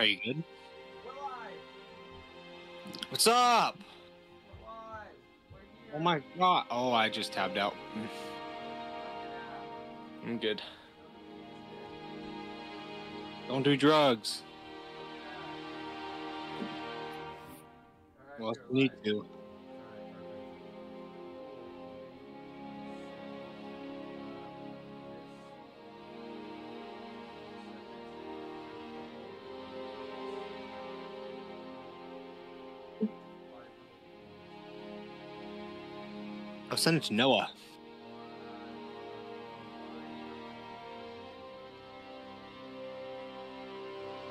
Are you good? What's up? We're live. We're here. Oh my god. Oh, I just tabbed out. I'm good. Don't do drugs. Well, you need to. Send it to Noah.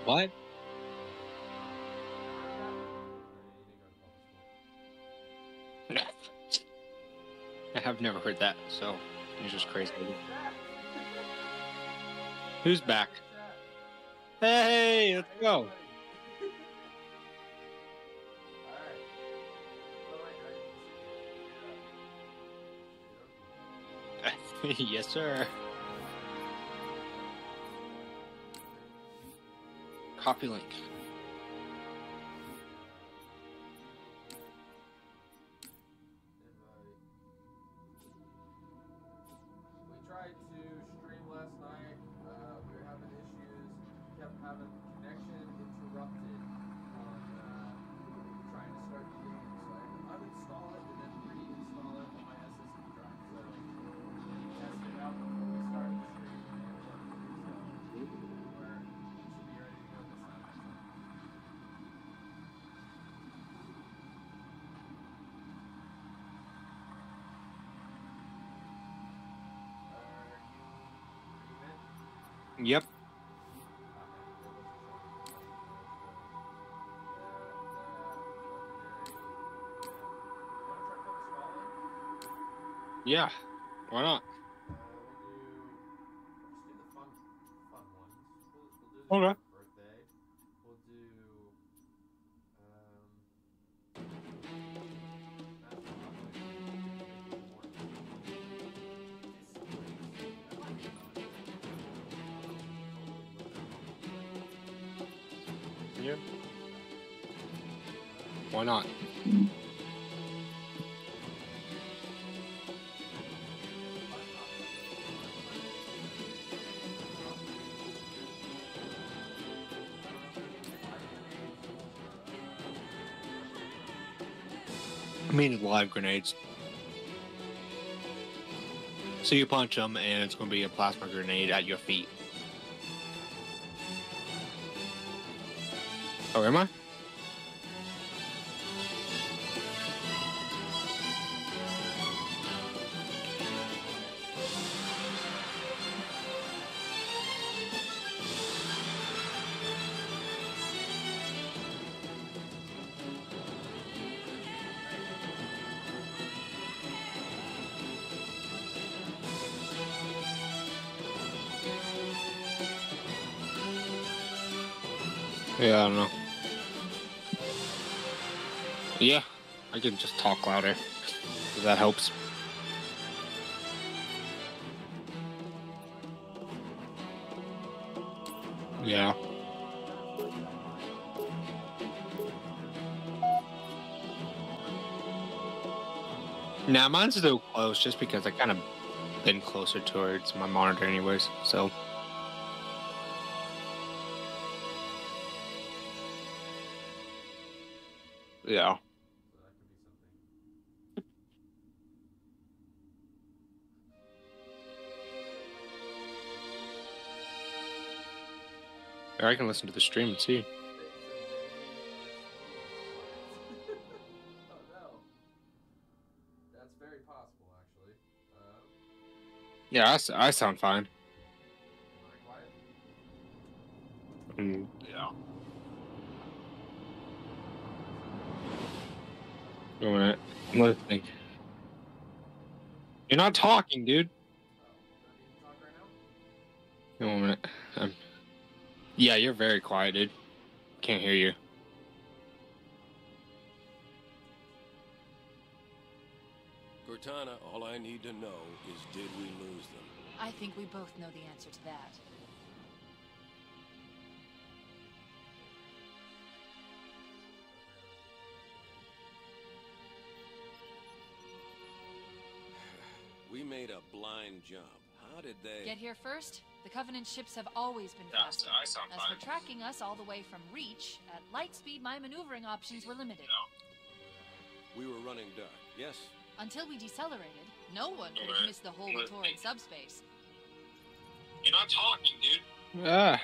What? I have never heard that, so it's just crazy. Who's back? Hey, let's go. yes, sir. Copy link. Yeah. Why not? Live grenades. So you punch them, and it's going to be a plasma grenade at your feet. Oh, am I? Yeah, I don't know. Yeah, I can just talk louder. If that helps. Yeah. Nah, mine's still close just because I kind of been closer towards my monitor anyways, so. I can listen to the stream and see. no. That's very possible, actually. Yeah, I, I sound fine. Mm, yeah. Wait a minute. I'm listening. You're not talking, dude. Yeah, you're very quiet, dude. Can't hear you. Cortana, all I need to know is did we lose them? I think we both know the answer to that. We made a blind jump. How did they... Get here first? The Covenant ships have always been Yeah, faster. I sound As fine. for tracking us all the way from Reach, at light speed my maneuvering options were limited. We were running dark, yes? Until we decelerated, no one could have missed the whole of Torrid subspace. You're not talking, dude. Ah,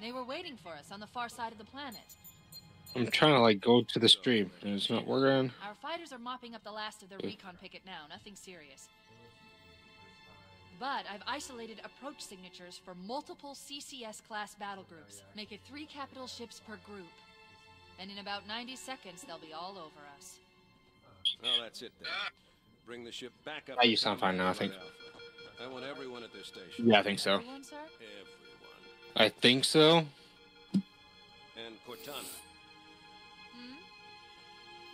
They were waiting for us on the far side of the planet. I'm trying to like go to the stream, and it's not working. Our fighters are mopping up the last of their recon picket now, nothing serious. But I've isolated approach signatures for multiple CCS class battle groups. Make it three capital ships per group. And in about 90 seconds, they'll be all over us. Well, that's it then. Bring the ship back up. Ah, you sound fine now, I think. I want everyone at their station. Yeah, I think so. Everyone, sir? Everyone. I think so. And Cortana, Hmm?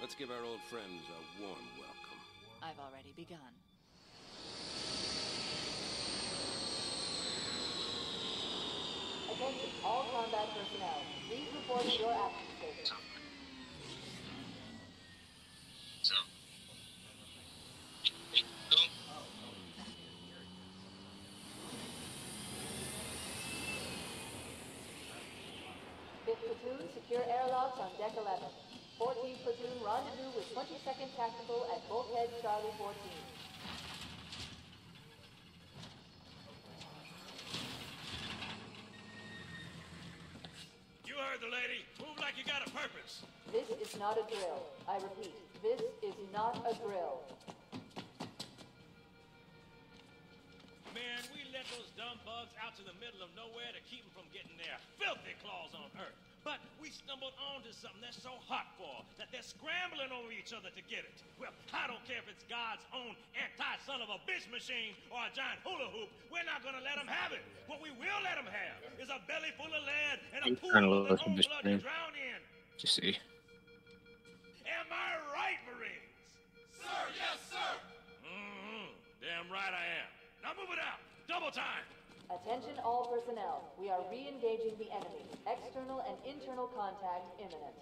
let's give our old friends a warm welcome. I've already begun. Attention, all combat personnel. Please report your action. Fifth platoon, secure airlocks on deck 11. 14th platoon, rendezvous with 22nd Tactical at Bulkhead Charlie 14. You heard the lady. Move like you got a purpose. This is not a drill. I repeat, this is not a drill. Man, we let those dumb bugs out to the middle of nowhere to keep them from getting their filthy claws on Earth. But we stumbled onto something they're so hot for that they're scrambling over each other to get it. Well, I don't care if it's God's own anti-son of a bitch machine or a giant hula hoop. We're not gonna let them have it. What we will let them have is a belly full of lead and a I'm pool of their look at own this blood to drown in. Just see. Damn right I am. Now move it out. Double time. Attention all personnel. We are re-engaging the enemy. External and internal contact imminent.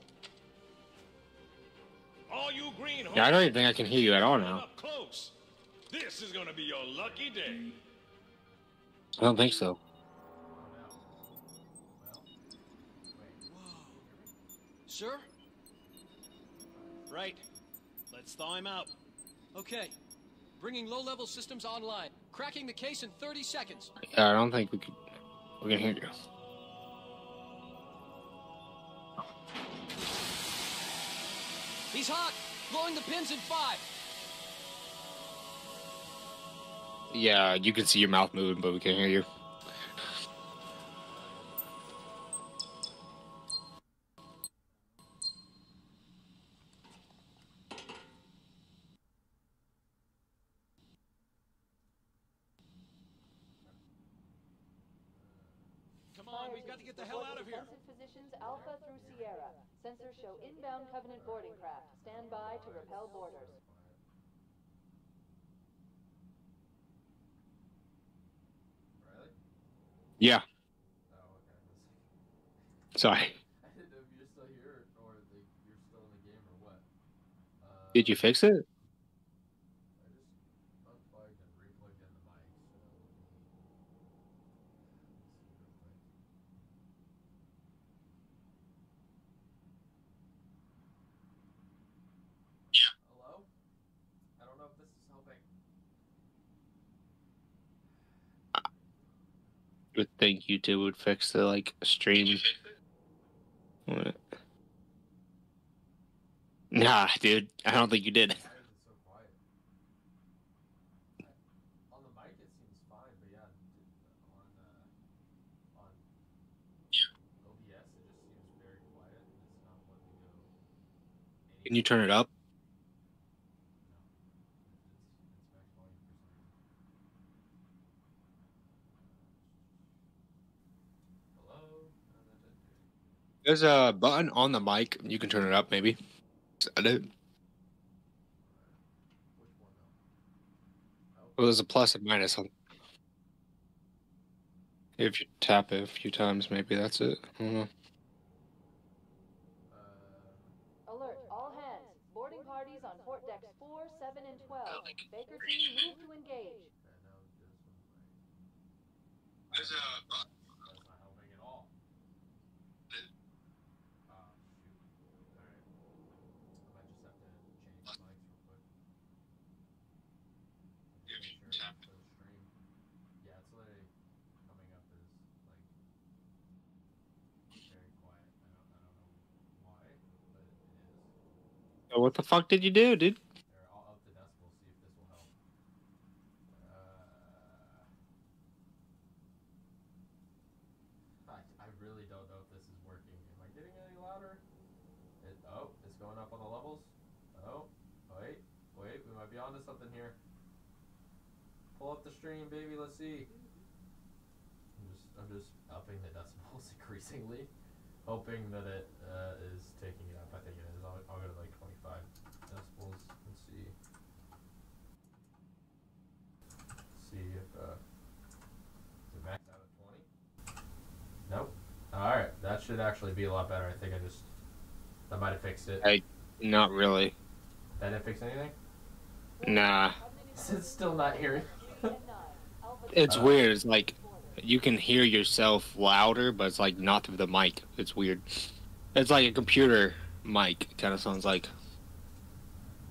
All you green Yeah, I don't even think I can hear you at all now. Up close. This is gonna be your lucky day. I don't think so. Sir? Right. Let's thaw him out. Okay. Bringing low-level systems online. Cracking the case in 30 seconds. Uh, I don't think we can. We can hear you. He's hot! Blowing the pins in five. Yeah, you can see your mouth moving, but we can't hear you. Yeah, Oh, okay. sorry. I didn't know if you're still here or like, you're still in the game or what. Uh, Did you fix it? I just unplugged and replugged in the mic, so. Let's see real quick. Hello? I don't know if this is helping. You would think YouTube would fix the like stream. What? Nah, dude, I don't think you did. Can you turn it so quiet? I- On the mic it seems fine, but yeah, d- on uh, on OBS it just seems very quiet and it's not letting me go. Any Can you turn it up? No, it's, it's max volume for some reason. Hello? No, that didn't do it. There's a button on the mic. You can turn it up, maybe. Is that it? Which one though? Oh, Well, there's a plus and minus on. If you tap it a few times, maybe that's it. I don't know. uh, Alert, all hands. Boarding parties on port decks 4, 7, and 12. Baker team, move to engage. That's not helping at all. Ah, shoot. Alright. I might just have to change mics real quick. Make sure for the stream. Yeah, it's literally coming up as like very quiet. I don't, I don't know why, but it is. What the fuck did you do, dude? There, I'll up the decibels, see if this will help. Uh, I, I really don't know if this is working. Am I getting any louder? It, oh, it's going up on the levels. Oh, wait, wait, we might be onto something here. Pull up the stream, baby. Let's see. I'm just, I'm just upping the decibels increasingly, hoping that it uh, is taking it is. I'll, I'll go to like 25 decibels and see. See if uh, is it maxed out at 20? Nope. All right, that should actually be a lot better. I think I just that might have fixed it. I- Not really. That didn't fix anything. Nah. It's still not hearing. It's Uh, weird. It's like you can hear yourself louder, but it's like not through the mic. It's weird. It's like a computer mic. Kind of sounds like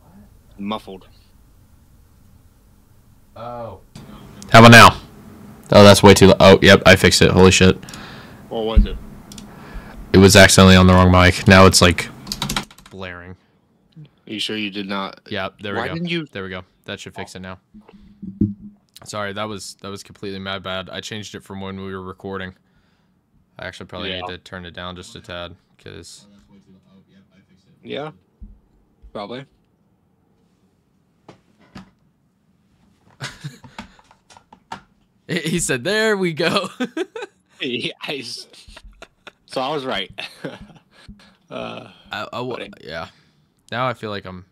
what? muffled. Oh, How about now? Oh, that's way too. Lo- oh, yep, I fixed it. Holy shit! What was it? It was accidentally on the wrong mic. Now it's like blaring. Are you sure you did not? Yeah, there Why we go. didn't you? There we go. That should fix it now. Sorry, that was that was completely mad bad. I changed it from when we were recording. I actually probably Yeah. need to turn it down just a tad because Yeah. Probably. he said, "There we go." Yeah, so I was right. uh, I, I Buddy. yeah. Now I feel like I'm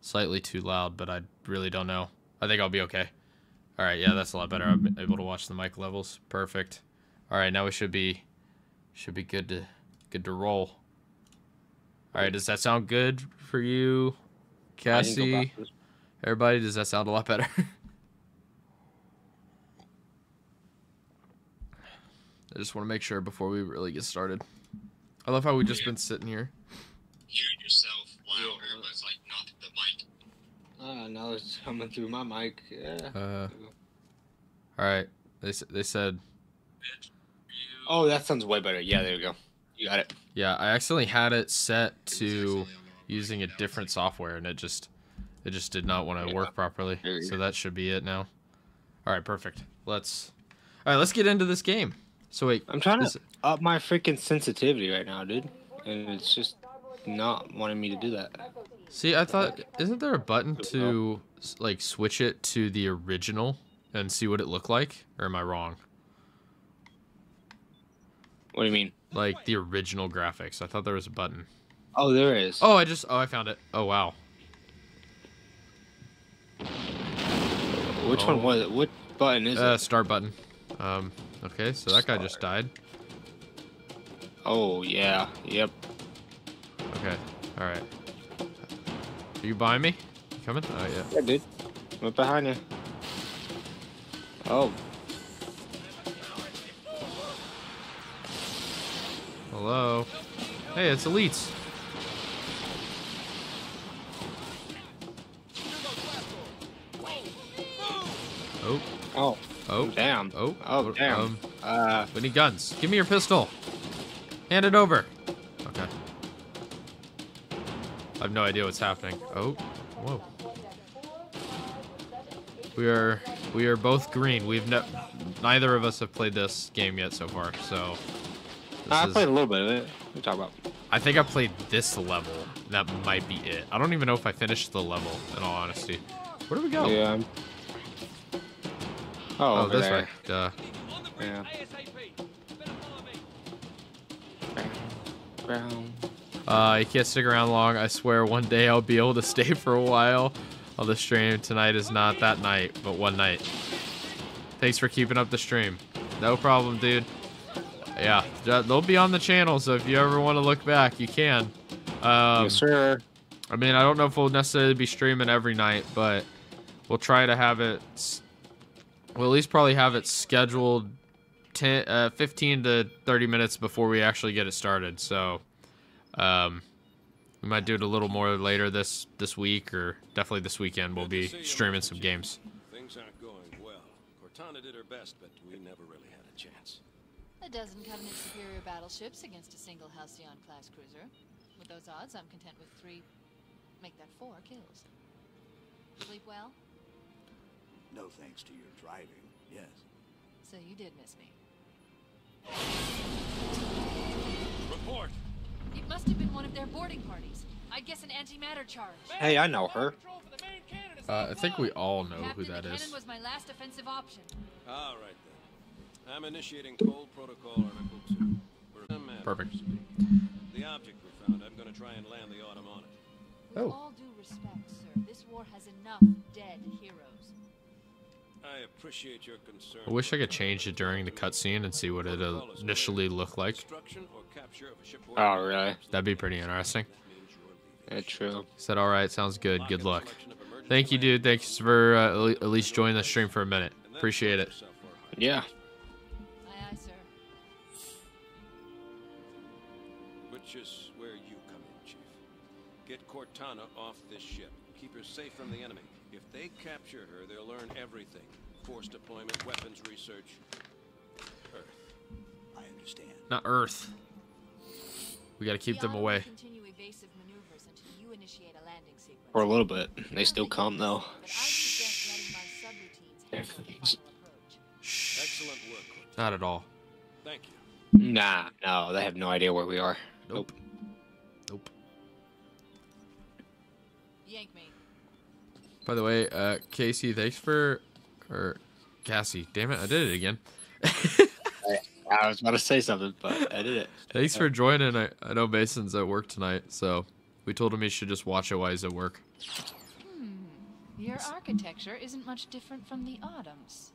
slightly too loud, but I really don't know. I think I'll be okay. All right, yeah, that's a lot better. I'm able to watch the mic levels. Perfect. All right, now we should be should be good to good to roll. All right, does that sound good for you, I can go Cassie? Everybody, does that sound a lot better? I just want to make sure before we really get started. I love how we just been sitting here. Hear yourself louder, but it's like not the mic. Ah, now it's coming through my mic. Yeah. Uh, all right. They they said Oh, that sounds way better. Yeah, there we go. You got it. yeah. I accidentally had it set to using a different software, and it just it just did not want to Yeah. work properly. So go. that should be it now. All right, perfect. Let's all right. Let's get into this game. So wait, I'm trying to up my freaking sensitivity right now, dude, and it's just not wanting me to do that. see, I thought isn't there a button to like switch it to the original and see what it looked like, or am I wrong? What do you mean? Like the original graphics. I thought there was a button. Oh, there is. Oh, I just oh I found it. Oh wow. Which oh. one was it? What button is Uh, it? start button. Um, okay, so that guy just died. Oh, yeah. Yep. Okay, all right. Are you behind me? You coming? Oh yeah. Yeah, dude. Right behind you. Oh, Hello. Hey, it's elites. Oh, oh, oh, damn. oh, Oh, damn. Um, Uh, we need guns. Give me your pistol. Hand it over. Okay. I have no idea what's happening. Oh, whoa. We are we are both green. We've ne- neither of us have played this game yet so far. So I played a little bit of it. What you talking about? I think I played this level. That might be it. I don't even know if I finished the level. In all honesty, where do we go? Yeah. I'm- Oh, Oh, over this there. way. Duh. Yeah. Brown. Uh, you can't stick around long. I swear one day I'll be able to stay for a while on the stream. Tonight is not that night, but one night. Thanks for keeping up the stream. No problem, dude. Yeah, they'll be on the channel, so if you ever want to look back, you can. Um, yes, sir. I mean, I don't know if we'll necessarily be streaming every night, but we'll try to have it. S- We'll at least probably have it scheduled 10, uh, 15 to 30 minutes before we actually get it started. So, um, we might do it a little more later this this week, or definitely this weekend. We'll be streaming some games. Things aren't going well. Cortana did her best, but we never really had a chance. A dozen Covenant superior battleships against a single Halcyon class cruiser. With those odds, I'm content with three. Make that four kills. Sleep well? No thanks to your driving, yes. So you did miss me. Report! It must have been one of their boarding parties. I'd guess an antimatter charge. Hey, I know her. Uh, I think we all know Captain, who that the is. was my last offensive option. All right then. I'm initiating Cole protocol article two. We're in. Perfect. The object we found, I'm gonna try and land the Autumn on it. With Oh. all due respect, sir, this war has enough dead heroes. I appreciate your concern. I wish I could change it during the cutscene and see what it uh, initially looked like. Destruction or capture of a shipboard Oh, really? That'd be pretty interesting. That means you're leaving. Yeah, true. Said, all right, sounds good. Good luck. selection of emergency Thank you, dude. Thanks for uh, at least joining the stream for a minute. Appreciate it. yourself for. Yeah. Aye, aye, sir. Which is where you come in, Chief. Get Cortana off this ship. Keep her safe from the enemy. If they capture her, they'll learn everything. Force deployment, weapons research. Earth. I understand. Not Earth. We gotta keep The them away. Continue evasive maneuvers until you initiate a landing sequence. For a little bit. They still come, though. But I suggest letting my subroutines handle the final approach. Shh. Excellent work, Not at all. Thank you. Nah, no, they have no idea where we are. Nope. Nope. Yank me. By the way, uh, Casey, thanks for, or Cassie, damn it, I did it again. I was about to say something, but I did it. Thanks for joining. I, I know Mason's at work tonight, so we told him he should just watch it while he's at work. Hmm. Your architecture isn't much different from the Autumn's.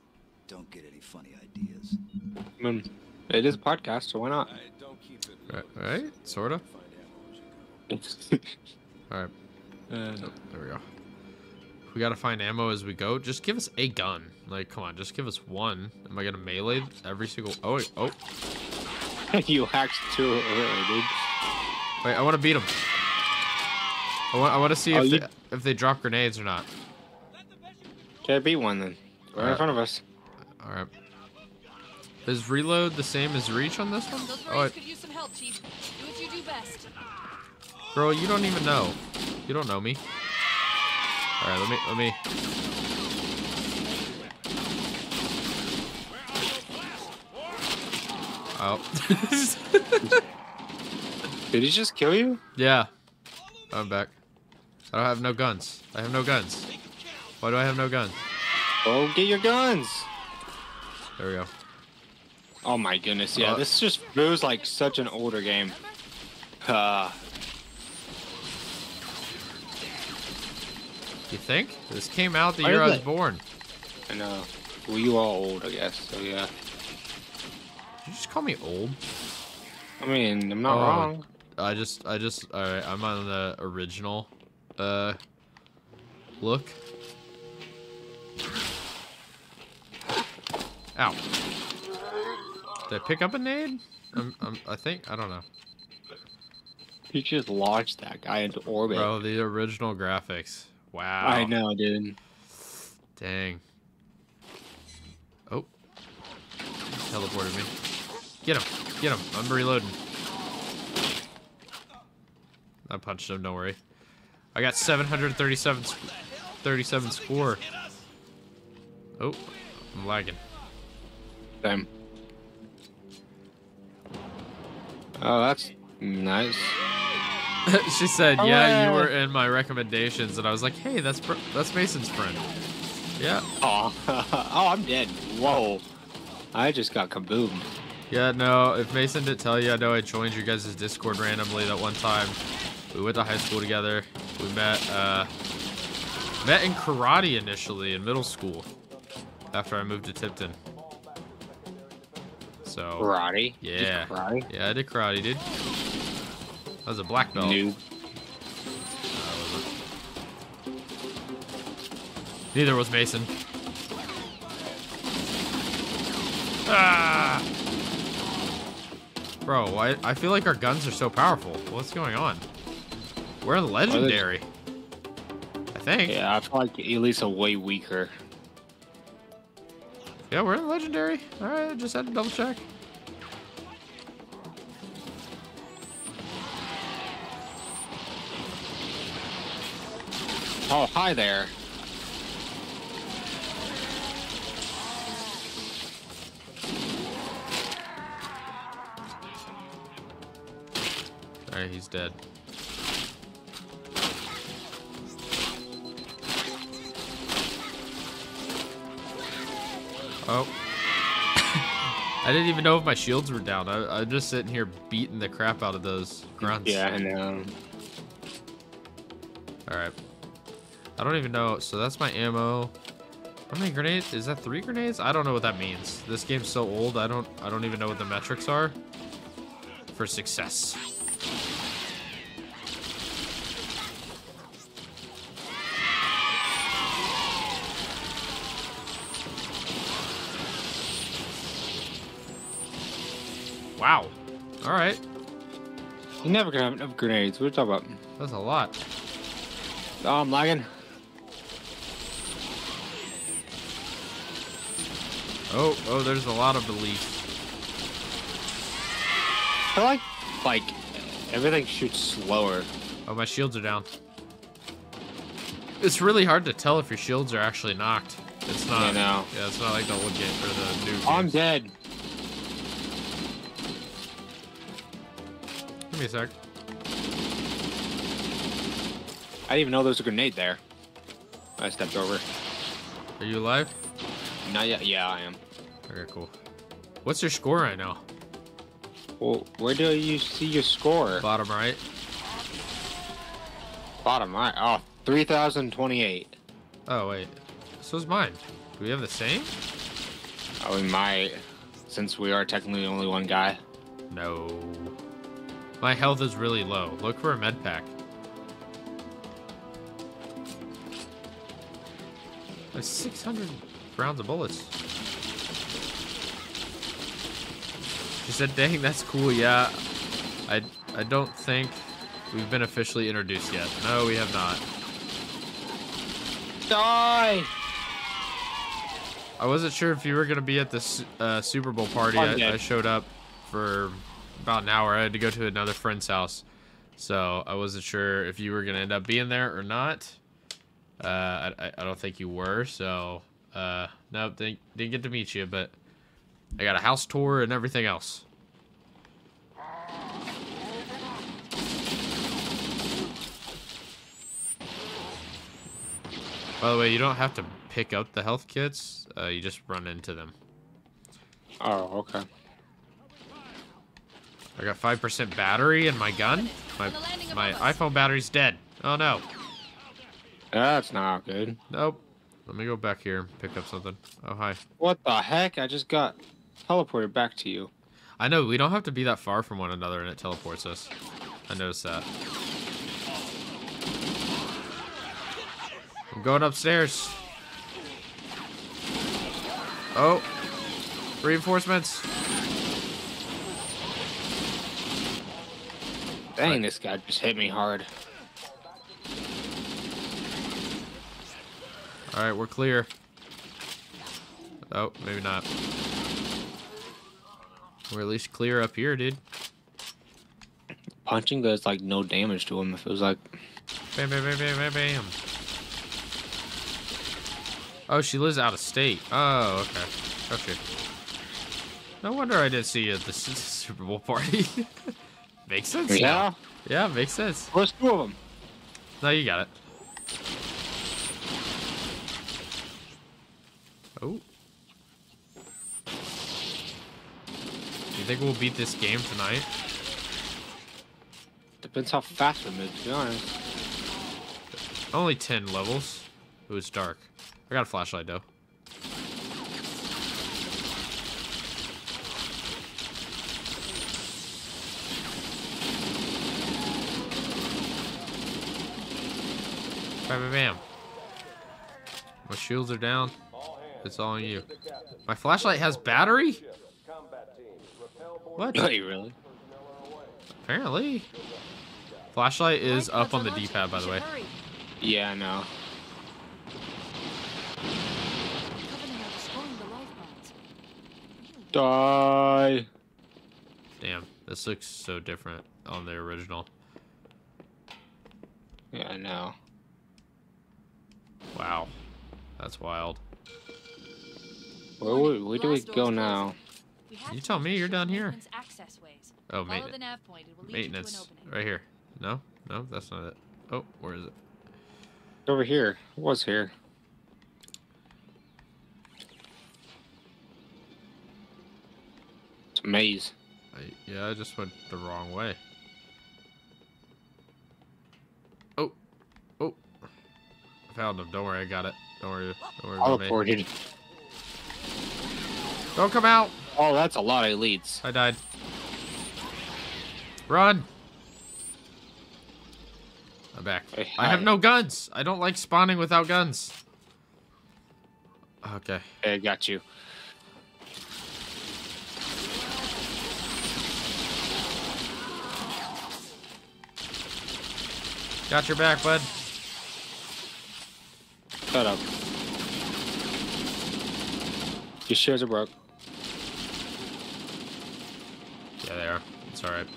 Don't get any funny ideas. I mean, it is a podcast, so why not? Don't keep it Right? right? Sorta. Find ammo as you go. All right. Uh, Nope, there we go. We gotta find ammo as we go. Just give us a gun. Like, come on, just give us one. Am I gonna melee every single? Oh, wait, oh, you hacked too early, dude. wait! I want to beat them. I want. I want to see Oh, if you- they, if they drop grenades or not. Okay, beat one then. Right in front of us. All right. Is reload the same as reach on this one? Those Oh, I- could use some help, Chief. Do what you do best. girl, you don't even know. You don't know me. All right, let me let me. Oh. Did he just kill you? yeah. I'm back. I don't have no guns. I have no guns. Why do I have no guns? Oh, get your guns! There we go. Oh my goodness, yeah, Uh, this just feels like such an older game. Uh, You think? This came out the Why year I was they- born. I know. Well, you all old, I guess, so yeah. Did you just call me old? I mean, I'm not Oh. wrong. I just, I just, alright, I'm on the original, uh, look. Ow. Did I pick up a nade? I'm, I'm, I think, I don't know. You just launched that guy into orbit. Bro, the original graphics. Wow. I know, dude. Dang. Oh. Teleported me. Get him. Get him. I'm reloading. I punched him, don't worry. I got 737 sc- 37 score. Oh, I'm lagging. Same. Oh, that's nice. she said, "Yeah, you were in my recommendations," and I was like, "Hey, that's that's Mason's friend." Yeah, Oh, oh, I'm dead. Whoa. I just got kaboom. yeah. No, if Mason didn't tell you, I know I joined your guys' Discord randomly that one time. We went to high school together. We met uh, met in karate initially in middle school. After I moved to Tipton. So Karate? Yeah. Just karate? yeah, I did karate, dude. That was a black belt. Neither was Mason. Ah! Bro, I, I feel like our guns are so powerful. What's going on? We're legendary. I think. Yeah, I feel like Elisa way weaker. Yeah, we're legendary. All right, just had to double check. Oh, hi there. All right, he's dead. Oh. I didn't even know if my shields were down. I, I'm just sitting here beating the crap out of those grunts. Yeah, I know. All right. I don't even know. So that's my ammo. How many grenades? Is that three grenades? I don't know what that means. This game's so old. I don't. I don't even know what the metrics are for success. Wow. All right. You never gonna have enough grenades. What are you talking about? That's a lot. Oh, I'm lagging. Oh, oh, there's a lot of belief. I like, like, everything shoots slower. Oh, my shields are down. It's really hard to tell if your shields are actually knocked. It's not. I know. Yeah, it's not like the old game or the new. I'm games. dead. Give me a sec. I didn't even know there was a grenade there. I stepped over. Are you alive? Not yet. Yeah, I am. Okay, cool. What's your score right now? Well, where do you see your score? Bottom right. Bottom right. Oh, 3,028. Oh wait, so is mine. Do we have the same? Oh, we might, since we are technically only one guy. No. My health is really low. Look for a med pack. Like 600 rounds of bullets. She said, dang, that's cool, yeah. I, I don't think we've been officially introduced yet. No, we have not. Die! I wasn't sure if you were going to be at the uh, Super Bowl party. I'm I, showed up for about an hour. I had to go to another friend's house. So I wasn't sure if you were going to end up being there or not. Uh, I, I- I don't think you were. So, uh, no, didn't, didn't get to meet you, but I got a house tour and everything else. By the way, you don't have to pick up the health kits. Uh, you just run into them. Oh, okay. I got 5% battery in my gun. My, my iPhone battery's dead. Oh no. That's not good. Nope. Let me go back here and pick up something. Oh, hi. What the heck? I just got teleported back to you. I know, we don't have to be that far from one another and it teleports us. I noticed that. I'm going upstairs. Oh. Reinforcements. Dang, this guy just hit me hard. Alright, we're clear. Oh, maybe not. We're at least clear up here, dude. Punching does like no damage to him. If it was like, Bam, bam, bam, bam, bam, bam. Oh, she lives out of state. Oh, okay. Gotcha. No wonder I didn't see you at the Super Bowl party. makes sense. now. yeah, Yeah, makes sense. where's two of them? No, you got it. Oh. You think we'll beat this game tonight? Depends how fast we move. To be honest. Only 10 levels. It was dark. I got a flashlight though. Bam, bam, bam. My shields are down. It's all on you. My flashlight has battery? What? Wait, really? Apparently. Flashlight is up on the D-pad, by the way. Yeah, I know. Hurry. Covenant are destroying the life pods. Really? Die. Damn, this looks so different on the original. Yeah, I know. Wow. That's wild. Where, where, where do we go now? You tell me, you're down here. maintenance Access ways. Oh, maintenance. nav point. It will lead Maintenance. you to an opening. Right here. No? No, that's not it. Oh, where is it? Over here. It was here. It's a maze. I, yeah, I just went the wrong way. Oh. Oh. I found him. Don't worry, I got it. Don't worry. Don't worry about me. Don't come out! Oh, that's a lot of elites. I died. Run! I'm back. Hey, I have no guns. I don't like spawning without guns. Okay. Okay, I got you. Got your back, bud. Shut up. Your shares are broke. Yeah, they are. It's alright.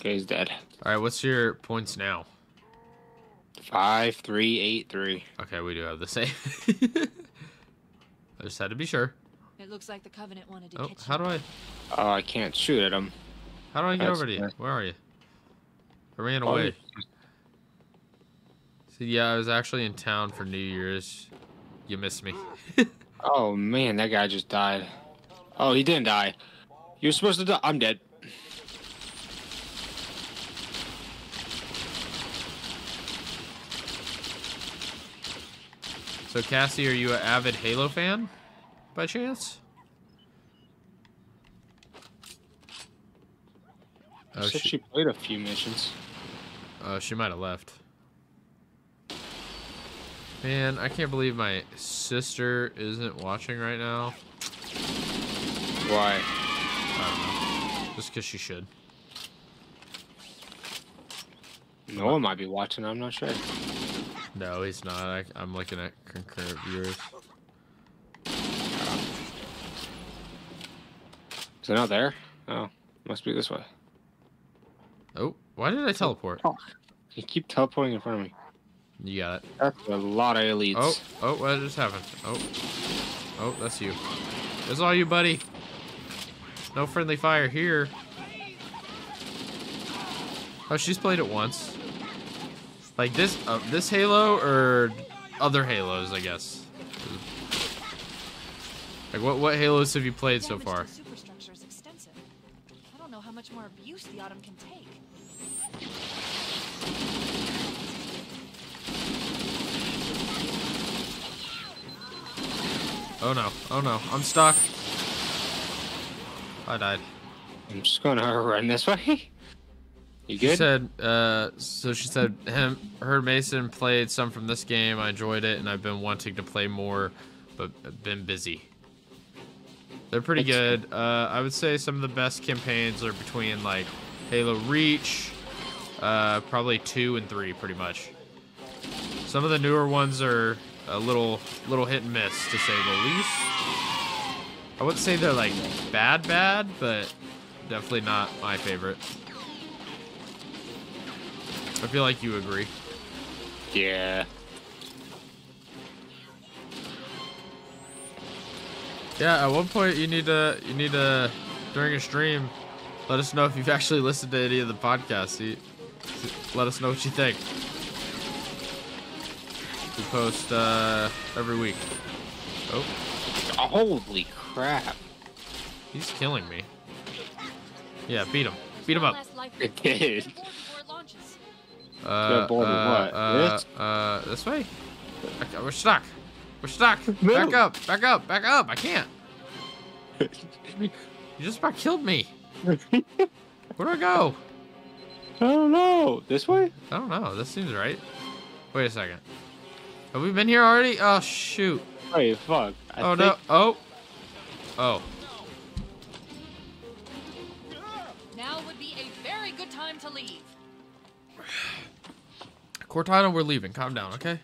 Okay, he's dead. Alright, what's your points now? Five, three, eight, three. Okay, we do have the same. I just had to be sure. It looks like the Covenant wanted to Oh, catch how do I Oh, I can't shoot at him. how do I get That's over to you? fair. Where are you? I ran Oh, away. So yeah, I was actually in town for New Year's. You missed me. Oh man, that guy just died. Oh, he didn't die. You're supposed to die. I'm dead. So Cassie, are you an avid Halo fan, by chance? Oh, she, she played a few missions. oh, she might have left. Man, I can't believe my sister isn't watching right now. Why? I don't know. Just because she should. Noah might be watching. I'm not sure. No, he's not. I, I'm looking at concurrent viewers. Is it not there? Oh, must be this way. Oh, why did I teleport? Oh. You keep teleporting in front of me. You got it. That's a lot of oh, elites. Oh, oh, what just happened? Oh, oh, that's you. It's all you, buddy. No friendly fire here. Oh, she's played it once. Like this, uh, this Halo or other Halos, I guess. Like what, what Halos have you played so far? to the superstructure is extensive. I don't know how much more abuse the Autumn can take. Oh no, oh no, I'm stuck. I died. I'm just gonna run this way. You good? She said, uh, so she said, him, her Mason played some from this game. I enjoyed it, and I've been wanting to play more, but I've been busy. They're pretty It's- good. Uh, I would say some of the best campaigns are between like Halo Reach, uh, probably two and three, pretty much. Some of the newer ones are a little, little hit and miss, to say the least. I wouldn't say they're like bad, bad, but definitely not my favorite. I feel like you agree. yeah. Yeah, at one point you need to you need to during a stream let us know if you've actually listened to any of the podcasts. See, let us know what you think. We post uh, every week. Oh, Holy crap! he's killing me. Yeah, beat him. Beat him up. last It did. Get aboard before it launches. Uh, uh, uh, This? uh, this way. We're stuck. We're stuck. Back up. Back up. Back up. I can't. You just about killed me. Where do I go? I don't know. This way? I don't know. This seems right. Wait a second. Have we been here already? Oh shoot. Wait, fuck. I oh think, no. Oh. Oh. Now would be a very good time to leave. Cortana, we're leaving. Calm down, okay?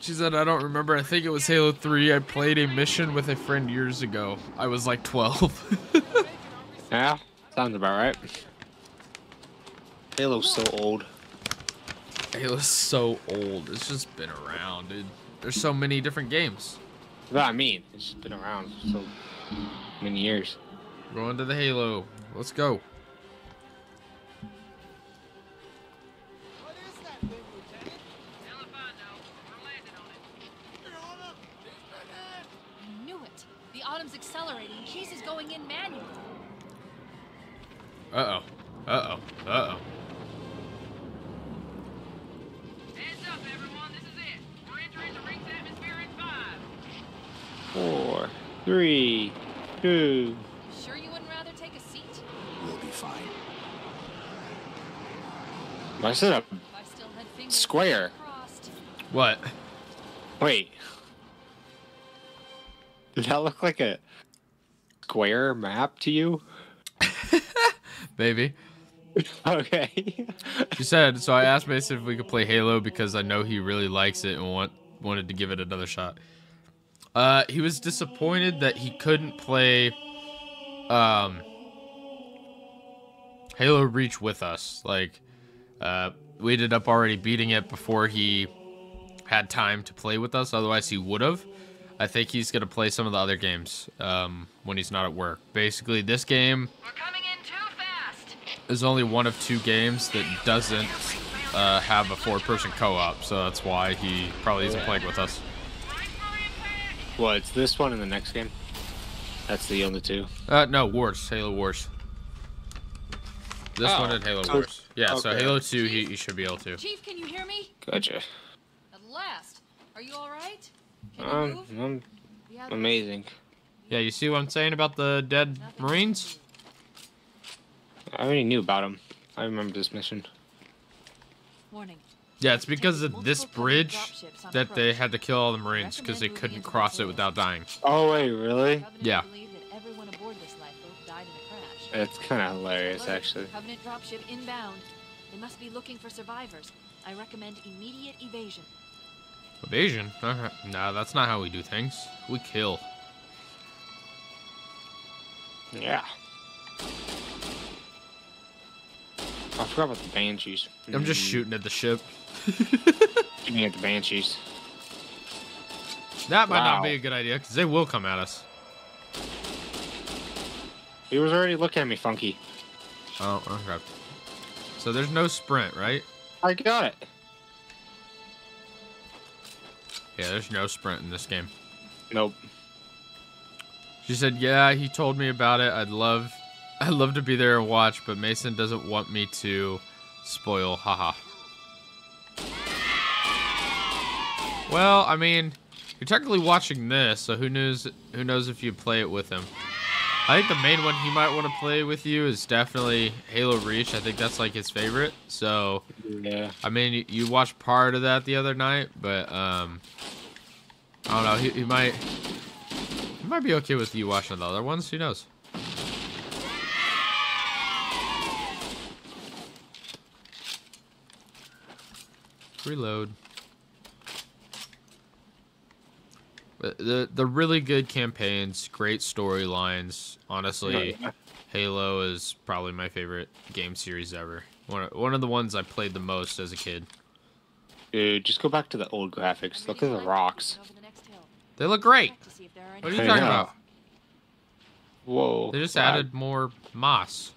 She said, I don't remember. I think it was Halo 3. I played a mission with a friend years ago. I was like 12. Yeah, sounds about right. Halo's so old. Halo's so old. It's just been around, dude. There's so many different games. That's what I mean. It's been around for so many years. Going to the Halo. Let's go. I knew it. The Autumn's accelerating. Keyes is going in manual. Uh-oh. Uh-oh. Uh-oh. Heads up, everyone. This is it. We're entering the ring's atmosphere in five. Four, three, two. Sure you wouldn't rather take a seat? We'll be fine. I set up I still had fingers Square. crossed. What? Wait. Did that look like a square map to you? Baby. okay. She said, so I asked Mason if we could play Halo because I know he really likes it and want wanted to give it another shot. Uh, he was disappointed that he couldn't play um Halo Reach with us. Like, uh, we ended up already beating it before he had time to play with us. Otherwise, he would have. I think he's gonna play some of the other games um, when he's not at work. Basically, this game We're coming in too fast. is only one of two games that doesn't uh, have a four-person co-op, so that's why he probably isn't playing with us. Well, it's this one and the next game. That's the only two. Uh, no, Wars, Halo Wars. This Oh, one and Halo so- Wars. Yeah, so. Halo 2, he, he should be able to. Chief, can you hear me? Gotcha. At last. Are you all right? Can you Um, move? I'm amazing. Yeah, you see what I'm saying about the dead Marines? I already knew about them. I remember this mission. Warning. Yeah, it's because of this bridge that they had to kill all the Marines because they couldn't cross it without dying. Oh wait, really? Yeah. believe that everyone aboard this lifeboat died in a crash. That's kind of hilarious, actually. Covenant dropship inbound. They must be looking for survivors. I recommend immediate evasion. Evasion? Uh, nah, that's not how we do things. We kill. Yeah. I forgot about the banshees. I'm just Mm, shooting at the ship. Shooting at the banshees. That might not be a good idea because they will come at us. He was already looking at me funky. Oh, okay. So there's no sprint, right? I got it. Yeah, there's no sprint in this game. Nope. She said, "Yeah, he told me about it. I'd love, I'd love to be there and watch, but Mason doesn't want me to spoil. Haha." Well, I mean, you're technically watching this, so who knows? Who knows if you play it with him? I think the main one he might want to play with you is definitely Halo Reach. I think that's like his favorite. So, Yeah. I mean, you, you watched part of that the other night, but um, I don't know. He, he might, he might be okay with you watching the other ones. Who knows? Reload. The the really good campaigns, great storylines. Honestly, oh, Yeah. Halo is probably my favorite game series ever. One of, one of the ones I played the most as a kid. Dude, just go back to the old graphics. Look at the rocks. Over the next hill. They look great. Check to see if there are any What are you talking about? Whoa. They just wow. added more moss.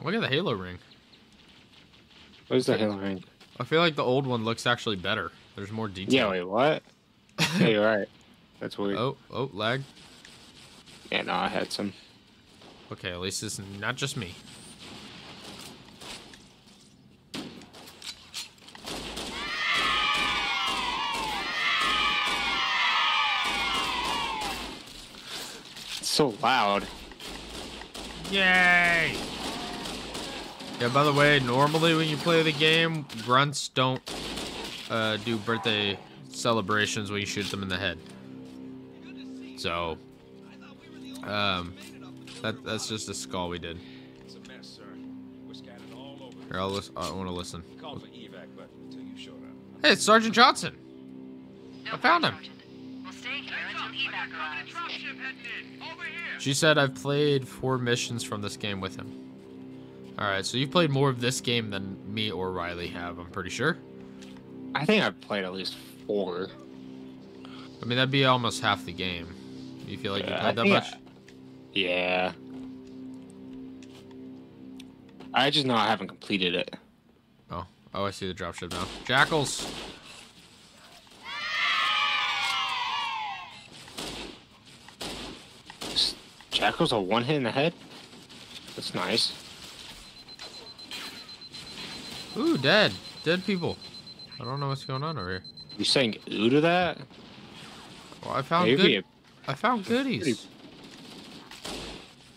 Look at the Halo ring. Where's the Halo ring? I feel like the old one looks actually better. There's more detail. Yeah, detail. wait, what? yeah, you're right. That's weird. Oh, oh, lag. Yeah, no, I had some. Okay, at least it's not just me. It's so loud. Yay! Yeah, by the way, normally when you play the game, grunts don't uh, do birthday celebrations when you shoot them in the head. So, um, that that's just a skull we did. It's a mess, sir. We're scattered all over. Here, I'll listen. I want to listen. Called for evac, but until you showed up. Hey, it's Sergeant Johnson. I found him. We'll stay here until evac arrives. Dropship heading in. Over here. She said I've played four missions from this game with him. All right, so you've played more of this game than me or Riley have. I'm pretty sure. I think I've played at least four. I mean, that'd be almost half the game. You feel like you Yeah, I played that much? I- Yeah. I just know I haven't completed it. Oh, oh, I see the dropship now. Jackals. Jackal's a one hit in the head? That's nice. Ooh, dead. Dead people. I don't know what's going on over here. You saying ooh to that? Well, I found Maybe good. a- I found goodies.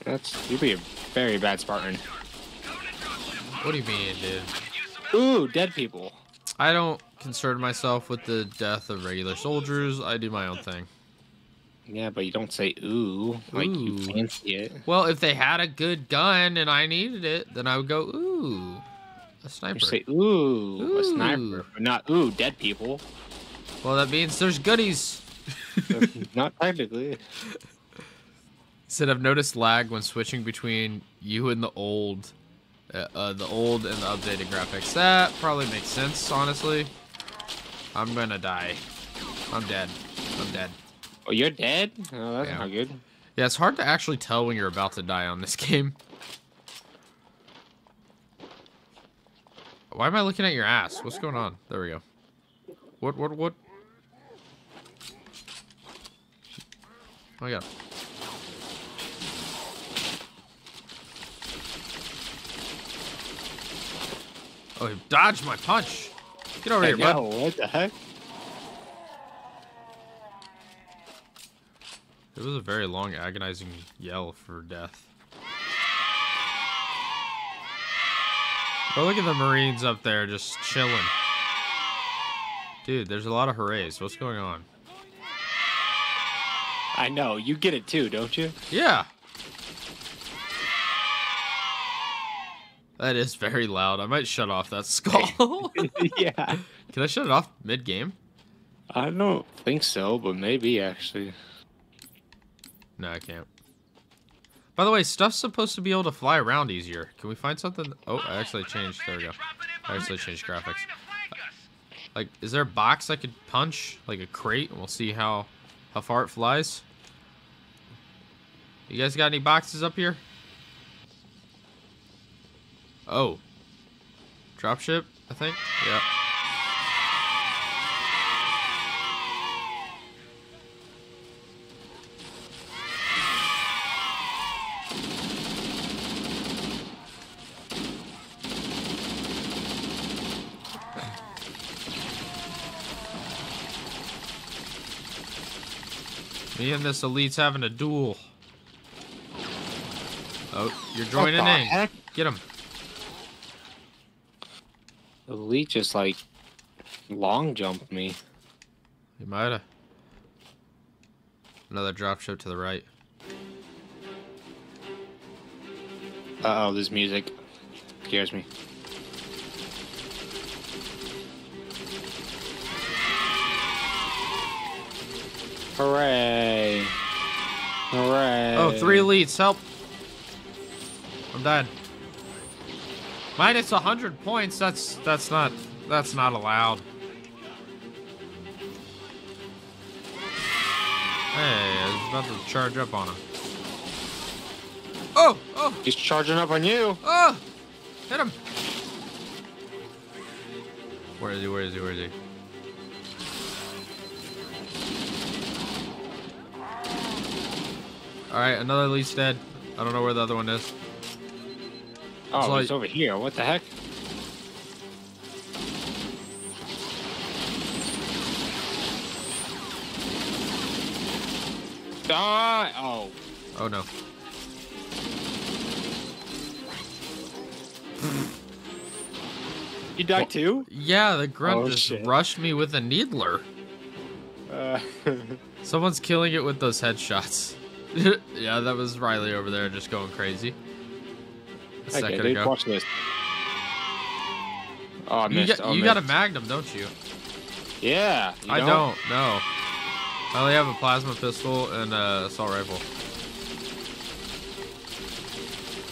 That's you'd be a very bad Spartan. What do you mean, dude? Ooh, dead people. I don't concern myself with the death of regular soldiers. I do my own thing. Yeah, but you don't say ooh like you Ooh. fancy it. Well, if they had a good gun and I needed it, then I would go, ooh, a sniper. You say ooh, a sniper, but not ooh, dead people. Well, that means there's goodies. not technically. Said I've noticed lag when switching between you and the old, uh, uh, the old and the updated graphics. That probably makes sense, honestly. I'm gonna die. I'm dead. I'm dead. Oh, you're dead? Oh, that's Yeah. not good. Yeah, it's hard to actually tell when you're about to die on this game. Why am I looking at your ass? What's going on? There we go. What, what, what? Oh my god. Oh, he dodged my punch. Get over I here, bud. know, what the heck? It was a very long, agonizing yell for death. Oh, look at the Marines up there just chilling. Dude, there's a lot of hoorays. What's going on? I know, you get it too, don't you? Yeah. That is very loud. I might shut off that skull. yeah. Can I shut it off mid-game? I don't think so, but maybe actually. No, I can't. By the way, stuff's supposed to be able to fly around easier. Can we find something? Oh, I actually changed. There we go. I actually changed graphics. Like, is there a box I could punch? Like a crate? And we'll see how, how far it flies. You guys got any boxes up here? Oh. Dropship, I think? Yeah. Me and this elite's having a duel. Oh, you're joining in. heck? Get him. The Elite just like long jumped me. He might have. Another drop ship to the right. Uh oh, this music scares me. Hooray! Hooray! Oh, three elites, help. I'm dead. Minus 100 points, that's that's not that's not allowed. Hey, I was about to charge up on him. Oh, oh, He's charging up on you. oh! Hit him! Where is he? Where is he? Where is he? Alright, another elite's dead. I don't know where the other one is. Oh, like- he's over here. What the heck? Die! Oh, Oh no. You died too? Yeah, the grunt Oh, just shit. rushed me with a needler. Uh, Someone's killing it with those headshots. yeah, that was Riley over there just going crazy. A okay, second dude, ago. watch this. Oh, I You, missed. got, oh, you got a magnum, don't you? Yeah. you I don't. No. I only have a plasma pistol and a assault rifle.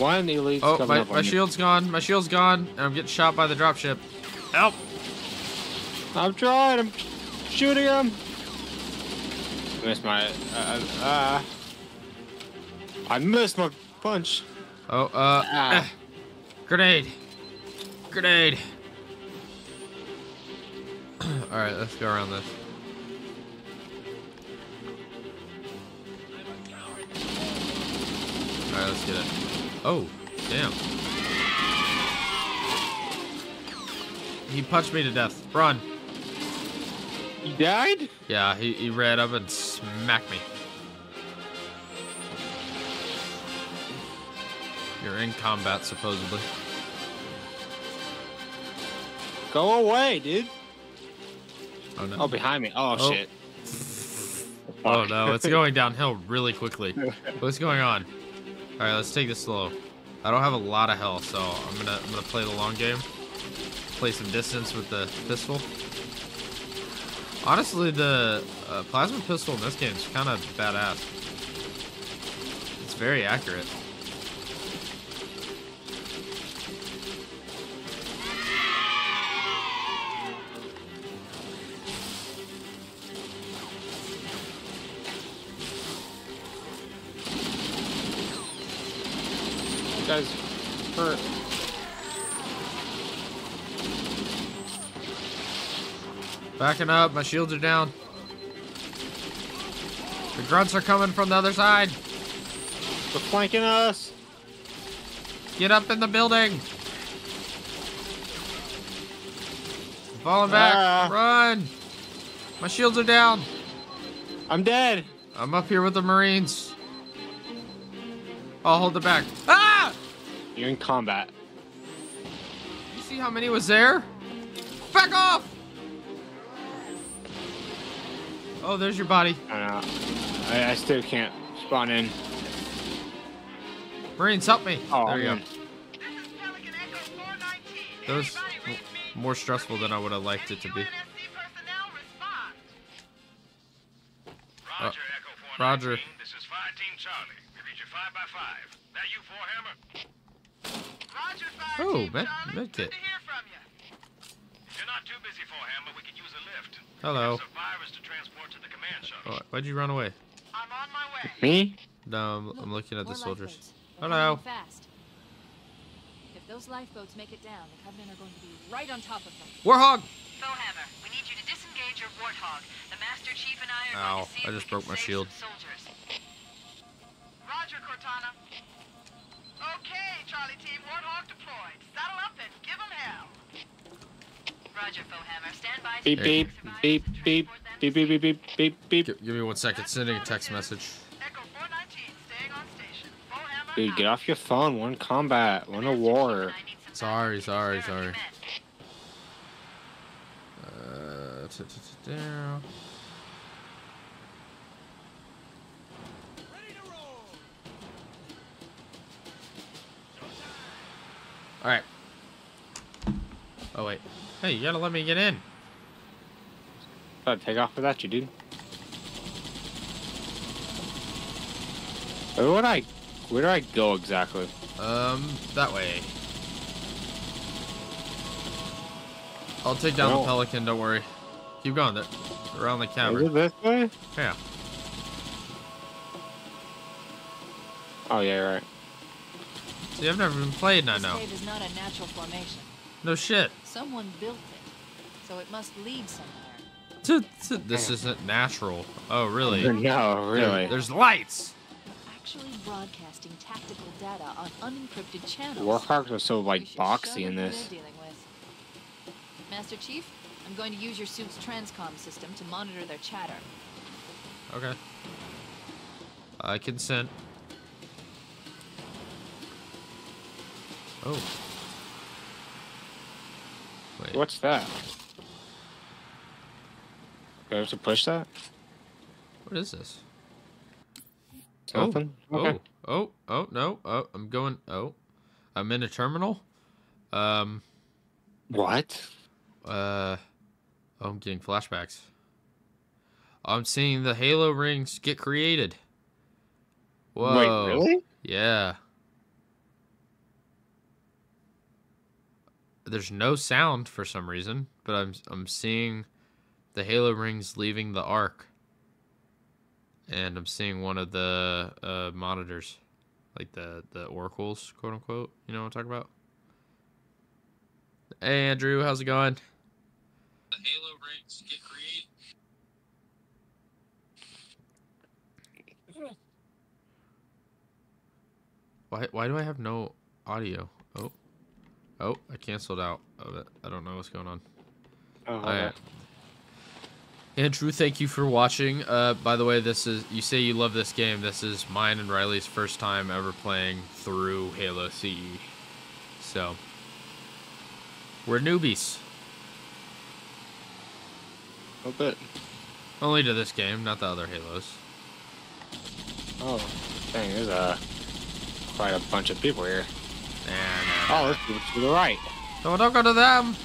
One elite's Oh, coming my, up on my me. shield's gone. My shield's gone. And I'm getting shot by the dropship. Help! I'm trying. I'm shooting him. Missed my. Uh, uh, I missed my punch. Oh, uh, Ah. eh. grenade, grenade. All right, let's go around this. All right, let's get it. Oh, damn. He punched me to death. Run. He died? Yeah, he, he ran up and smacked me. You're in combat, supposedly. Go away, dude. Oh no. Oh, behind me. Oh, Oh. shit. Oh no, it's going downhill really quickly. What's going on? All right, let's take this slow. I don't have a lot of health, so I'm gonna I'm gonna play the long game. Play some distance with the pistol. Honestly, the uh, plasma pistol in this game is kind of badass. It's very accurate. Guys hurt. Backing up, my shields are down. The grunts are coming from the other side. They're flanking us. Get up in the building. Falling back. Ah. Run. My shields are down. I'm dead. I'm up here with the Marines. I'll hold it back. Ah! You're in combat. You see how many was there? Back off! Oh, there's your body. I know. I, I still can't spawn in. Marines, help me. Oh, there you man. go. That was more stressful than I would have liked it to be. Uh, Roger. This is Fire Team Charlie. We read you 5 by 5 That you, Foehammer? Roger, Fire Oh, Team med- Charlie. med Good kit. to hear from you. You're not too busy, Foehammer, we could use a lift. Hello. There's survivors to transport to the command shuttle. Oh, why'd you run away? I'm on my way. Me? No, I'm, I'm looking at the More soldiers. lifeboats. They're Hello. Fast. If those lifeboats make it down, the Covenant are going to be right on top of them. Warhog! Foehammer, we need you to disengage your Warthog. The Master Chief and I are Ow, going to see I if just we can broke my save shield. soldiers. Roger, Cortana. Okay, Charlie Team, Warthog deployed. Saddle up and give 'em hell. Roger, Foehammer. Stand by. Beep, beep, beep, beep, beep, beep, beep, beep, beep, beep. Gi- give me one second. Sending a text message. Echo 419, staying on station. Foehammer. Dude, get off your phone. One combat. One a war. Sorry, sorry, sorry. Uh, t- t- t- down. Hey, you gotta let me get in. Gotta take off without you, dude. Where would I? Where do I go exactly? Um, that way. I'll take down Well- the pelican. Don't worry. Keep going. There, around the Is it this way? Yeah. Oh yeah, you're right. See, I've never been played, and I This know. cave is not a natural formation. No shit. Someone built it, so it must lead somewhere. T- t- This isn't natural. Oh, really? No, There- really. there's lights. Actually broadcasting tactical data on unencrypted channels. Warhawks are so like boxy in this. dealing with. Master Chief, I'm going to use your suit's transcom system to monitor their chatter. Okay. I consent. Oh. Wait. What's that? Do I have to push that? What is this? Nothing? Oh, Okay. oh, oh, oh, no. Oh, I'm going. Oh, I'm in a terminal. Um, What? uh, oh, I'm getting flashbacks. I'm seeing the Halo rings get created. Whoa. Wait, really? Yeah. There's no sound for some reason, but I'm I'm seeing the Halo rings leaving the Ark. And I'm seeing one of the uh, monitors, like the the oracles, quote unquote. You know what I'm talking about? Hey Andrew, how's it going? The Halo rings get created. Why why do I have no audio? Oh. Oh, I canceled out of it. I don't know what's going on. Oh, Alright. Andrew, thank you for watching. Uh, by the way, this is you say you love this game. This is mine and Riley's first time ever playing through Halo CE. So we're newbies. A bit. Only to this game, not the other Halos. Oh, dang, there's a quite a bunch of people here. And Oh, let's go to the right. no, don't go to them.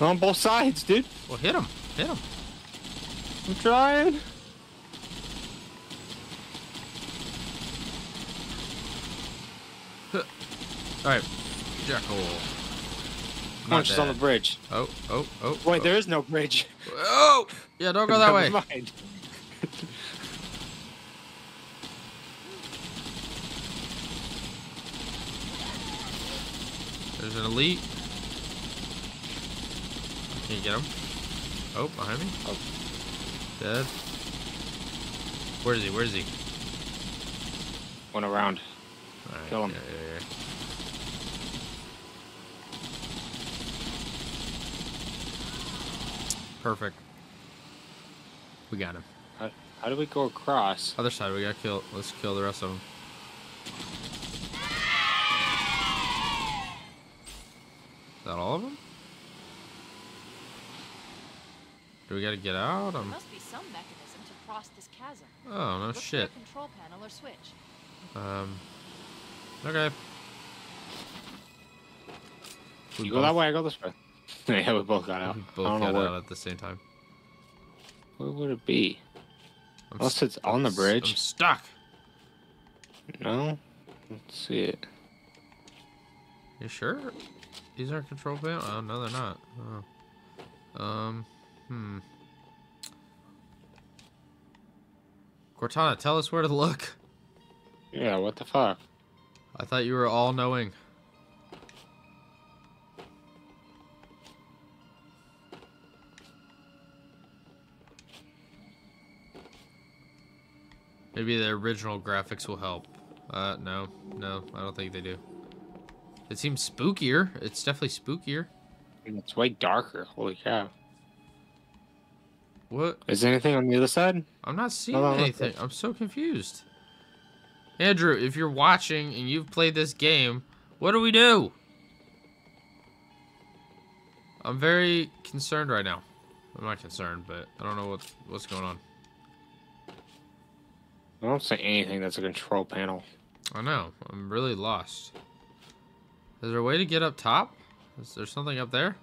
On both sides, dude. Well, hit them. Hit them. I'm trying. All right, Jackal. Punch on the bridge. Oh, oh, oh. Wait, oh. there is no bridge. Oh, yeah, don't go that Never way. mind. There's an elite. Can you get him? Oh, behind me. Oh. Dead. Where is he? Where is he? Went around. Kill him. yeah, yeah, yeah. Perfect. We got him. How, how do we go across? Other side, we gotta kill. Let's kill the rest of them. Is that all of them? Do we gotta get out? There Um, must be some mechanism to cross this chasm. oh no Look for shit. control panel or switch. Um. Okay. We You go that way, I go this way. yeah, we both got out. We I both don't know got where, out at the same time. where would it be. I'm Unless st- it's on the I'm bridge. stuck. No? Let's see it. You sure? These aren't control panel? Oh no, they're not. Oh. Um. Hmm. Cortana, tell us where to look. Yeah, what the fuck? I thought you were all knowing. Maybe the original graphics will help. Uh, no, no, I don't think they do. It seems spookier. It's definitely spookier. It's way darker. Holy cow. What? Is there anything on the other side? I'm not seeing Hold anything. I'm so confused. Andrew, if you're watching and you've played this game, what do we do? I'm very concerned right now. I'm not concerned, but I don't know what what's going on. I don't see anything that's a control panel. I know. I'm really lost. Is there a way to get up top? Is there something up there?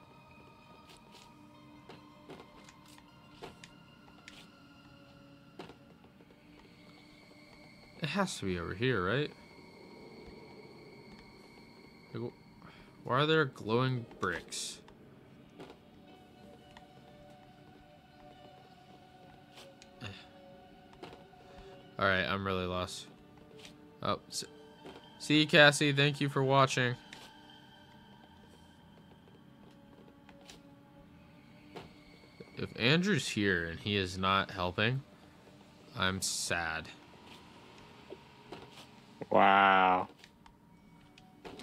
It has to be over here, right? Why are there glowing bricks? Alright, I'm really lost. Oh, see you, Cassie. Thank you for watching. If Andrew's here and he is not helping, I'm sad. Wow.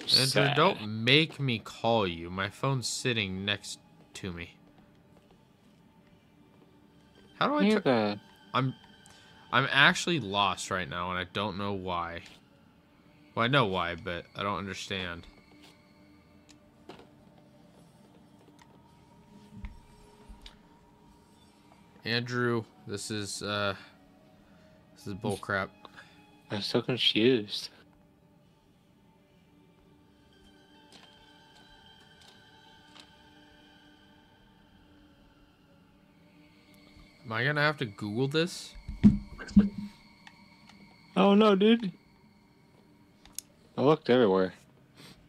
Andrew, Sad. don't make me call you. My phone's sitting next to me. How do I? Hear tur- that? I'm, I'm actually lost right now, and I don't know why. Well, I know why, but I don't understand. Andrew, this is uh this is bullcrap. I'm so confused. Am I gonna have to Google this? Oh no, dude. I looked everywhere.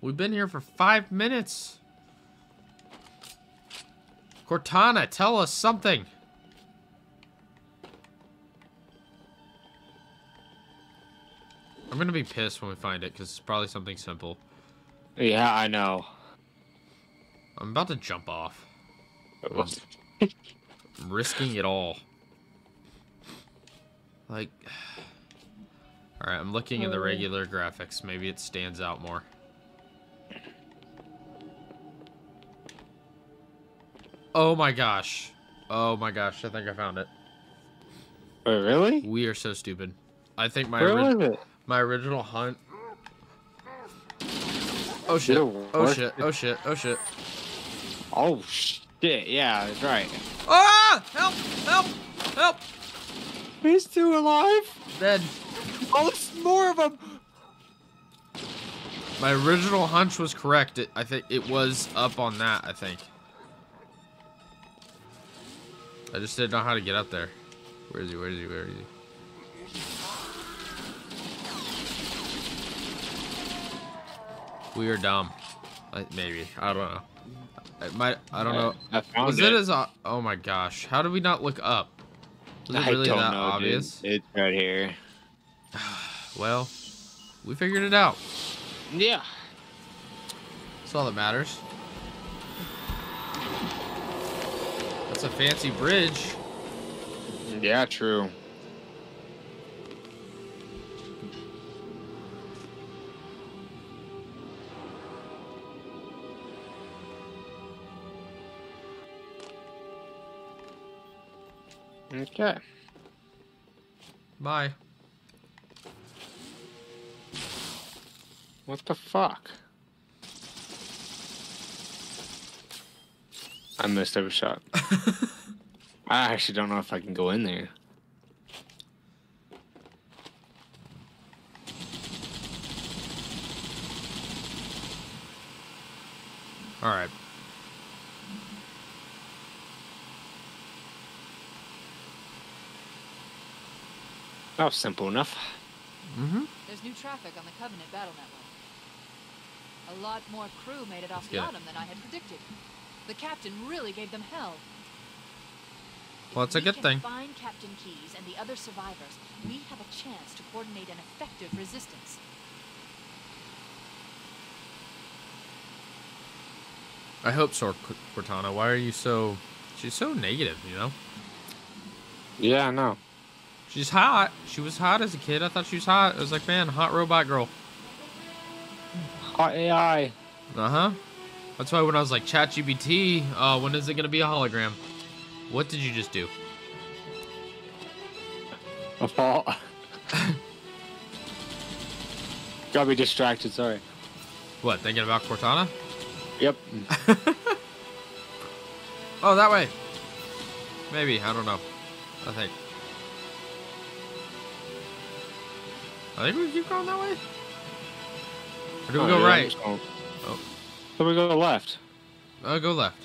We've been here for five minutes. Cortana, tell us something. I'm gonna be pissed when we find it because it's probably something simple. Yeah, I know. I'm about to jump off. I'm risking it all. Like, all right, I'm looking at the oh. regular graphics. Maybe it stands out more. Oh my gosh. Oh my gosh, I think I found it. Wait, really? We are so stupid. I think my Where was it? My original hunt. Oh shit. Oh shit. Oh shit. Oh shit. Oh shit! Yeah, that's right. Ah! Help! Help! Help! He's still alive. Dead. Oh, there's more of them. My original hunch was correct. It, I think it was up on that, I think. I just didn't know how to get up there. Where is he? Where is he? Where is he? We are dumb. I, maybe. I don't know. It might. I don't know. I found Was it. it as? Oh my gosh! How did we not look up? Was it I really don't that know, obvious? Dude. It's right here. Well, we figured it out. Yeah. That's all that matters. That's a fancy bridge. Yeah, true. Okay. Bye. What the fuck? I missed every shot. I actually don't know if I can go in there. All right. That was simple enough. Mm-hmm. There's new traffic on the Covenant battle network. A lot more crew made it off Let's the get it. Autumn than I had predicted. The captain really gave them hell. Well, it's a we good can thing. Find Captain Keyes and the other survivors. We have a chance to coordinate an effective resistance. I hope so, Cortana. Why are you so? She's so negative, you know. Yeah, I know. She's hot. She was hot as a kid. I thought she was hot. I was like, man, hot robot girl. Hot AI. Uh huh. That's why when I was like, ChatGPT, uh, when is it gonna be a hologram? What did you just do? A fault. Got me distracted, sorry. What? Thinking about Cortana? Yep. Oh, that way. Maybe. I don't know. I think. I think we keep going that way. Or do we Oh, go yeah, right? going- Oh. So we go left. Uh, go left.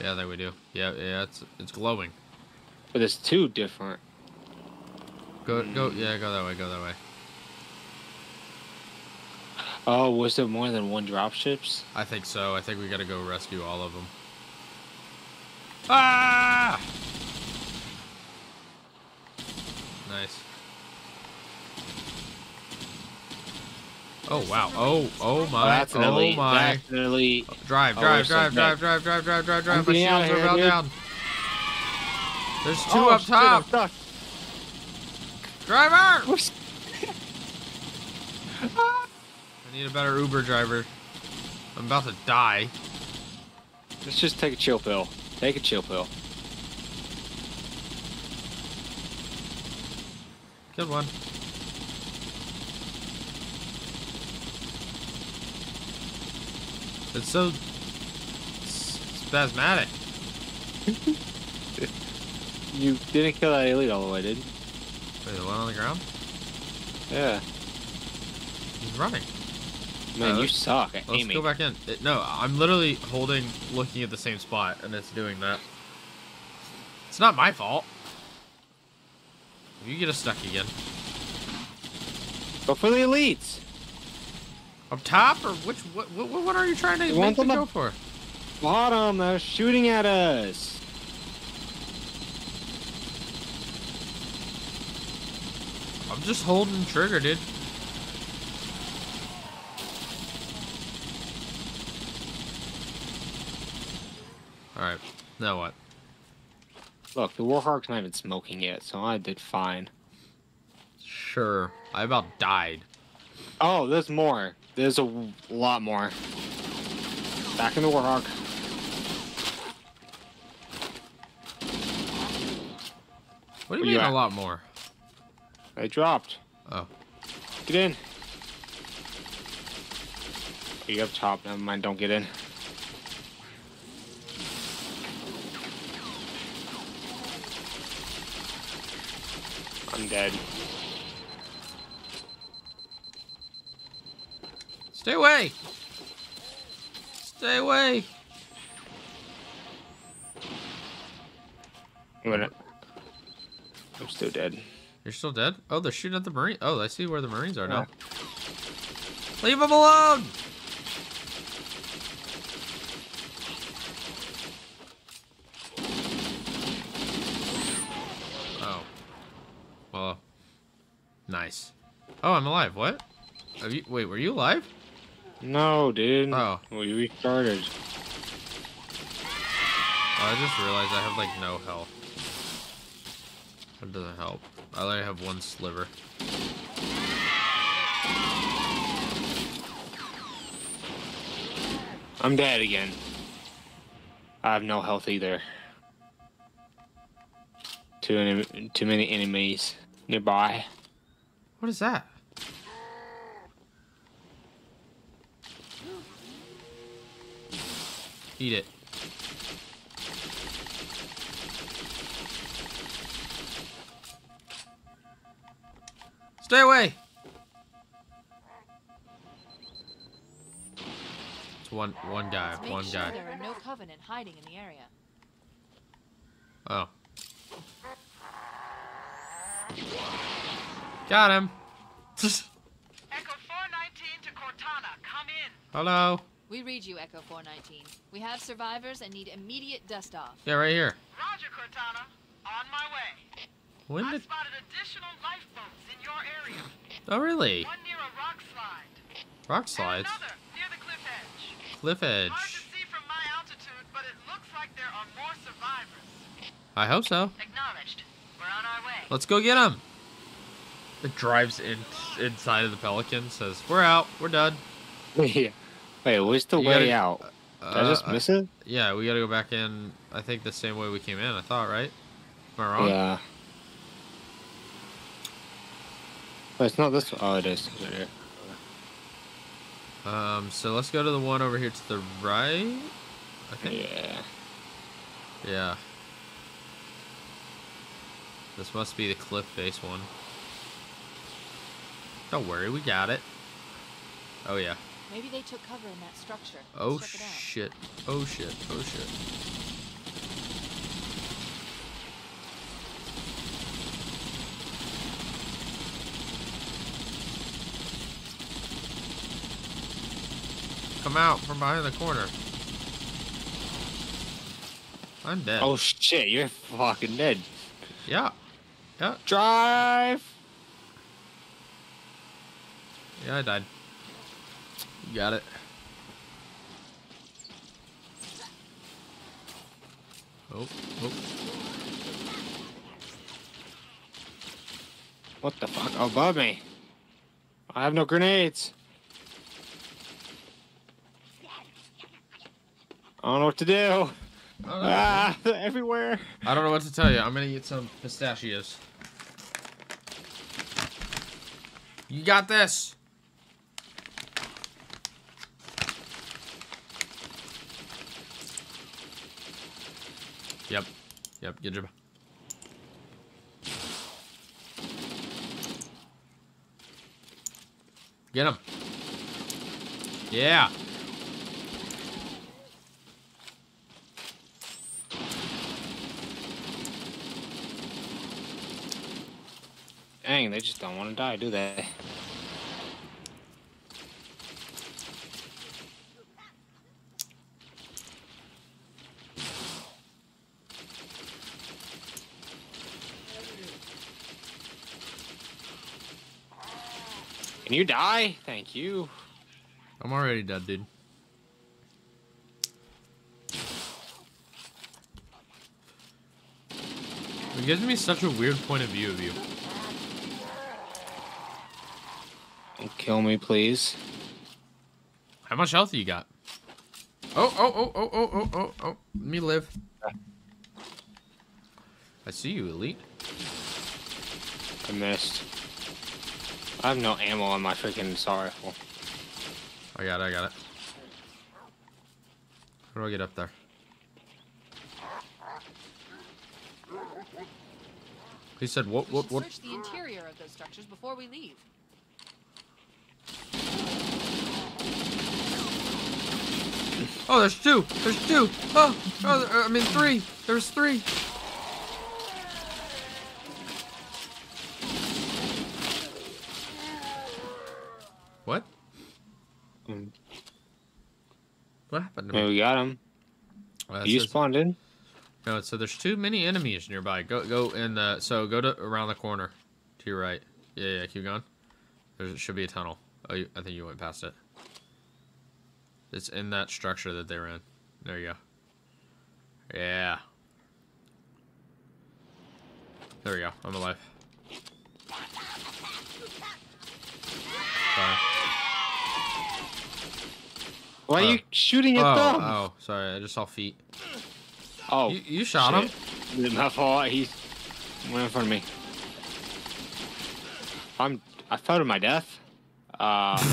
Yeah, there we do. Yeah, yeah, it's it's glowing. But it's two different. Go, go, yeah, go that way, go that way. Oh, was there more than one dropships? I think so. I think we gotta go rescue all of them. Ah! Nice. Oh wow! Oh oh my! that's Oh my! An elite. Drive, Oh, drive, drive, drive, drive, drive, drive, drive, drive. My shields are about down. There's two Oh, up shit, I'm top. stuck. Driver! I need a better Uber driver. I'm about to die. Let's just take a chill pill. Take a chill pill. Good one. It's so spasmatic. You didn't kill that elite all the way, did you? Wait, the one on the ground? Yeah. He's running. Man, Uh, you suck at Let's aiming. go back in. It- no, I'm literally holding, looking at the same spot, and it's doing that. It's not my fault. You get us stuck again. Go for the elites. Up top, or which? What? What, what are you trying to You make them go for? Bottom, they're shooting at us. I'm just holding trigger, dude. All right. Now what? Look, the Warhawk's not even smoking yet, so I did fine. Sure. I about died. Oh, there's more. There's a lot more. Back in the Warhawk. What do you Where you mean a lot more? I dropped. Oh. Get in. You up top? Never mind, don't get in. I'm dead. Stay away. Stay away. I'm. I'm still dead. You're still dead? Oh, they're shooting at the marine. Oh, I see where the marines are now. Leave them alone. Oh. Well. Nice. Oh, I'm alive. What? Have you? Wait, were you alive? No, dude. Oh. We restarted. Oh, I just realized I have like no health. That doesn't help. I only have one sliver. I'm dead again. I have no health either. Too too many enemies nearby. What is that? Eat it. Stay away. It's one one guy, Let's make one sure guy. there are no Covenant hiding in the area. Oh. Got him. Echo 419 to Cortana. Come in. Hello. We read you, Echo 419. We have survivors and need immediate dust off. Yeah, right here. Roger, Cortana. On my way. When I spotted additional lifeboats in your area. Oh, really? One near a rock slide. Rock And slides. another near the cliff edge. Cliff Hard to see from my altitude, but it looks like there are more survivors. I hope so. Acknowledged. We're on our way. Let's go get them. It drives in inside of the Pelican. Says, "We're out. We're done." yeah. Wait, where's the You way gotta- out? Did I just Uh, miss it? Yeah, we gotta go back in. I think the same way we came in. I thought, right? Am I wrong? Yeah. But it's not this one. Oh, it is. Um. So let's go to the one over here to the right. I think. Yeah. Yeah. This must be the cliff face one. Don't worry, we got it. Oh yeah. Maybe they took cover in that structure. Oh check it out. shit. Oh shit. Oh shit. Come out from behind the corner. I'm dead. Oh shit, you're fucking dead. Yeah. Yeah. Drive. Yeah, I died. You got it. Oh, oh. What the fuck? Above me. I have no grenades. I don't know what to do. Ah, everywhere. I don't know what to tell you. I'm gonna eat some pistachios. You got this. Yep. Yep. Get your. Get him. Yeah. Dang, they just don't want to die, do they? You die? Thank you. I'm already dead, dude. It gives me such a weird point of view of you. Don't kill me, please. How much health you got? Oh, oh, oh, oh, oh, oh, oh, oh. Let me live. I see you, Elite. I missed. I have no ammo on my freaking assault rifle. I got it, I got it. How do I get up there? He said, what, what, what? search the interior of those structures before we leave. Oh, there's two. There's two. Oh, oh there- I mean three. There's three. What happened to me? we got him. Uh, you says- spawned in? No, so there's too many enemies nearby. Go, go in the. So go to around the corner, to your right. Yeah, yeah. Keep going. There should be a tunnel. Oh, you, I think you went past it. It's in that structure that they were in. There you go. Yeah. There we go. I'm alive. Why Oh. are you shooting Oh, at them? oh, sorry. I just saw feet. Oh, You, you shot him. him. It's my fault. He's went in front of me. I'm. I fell to my death. Uh.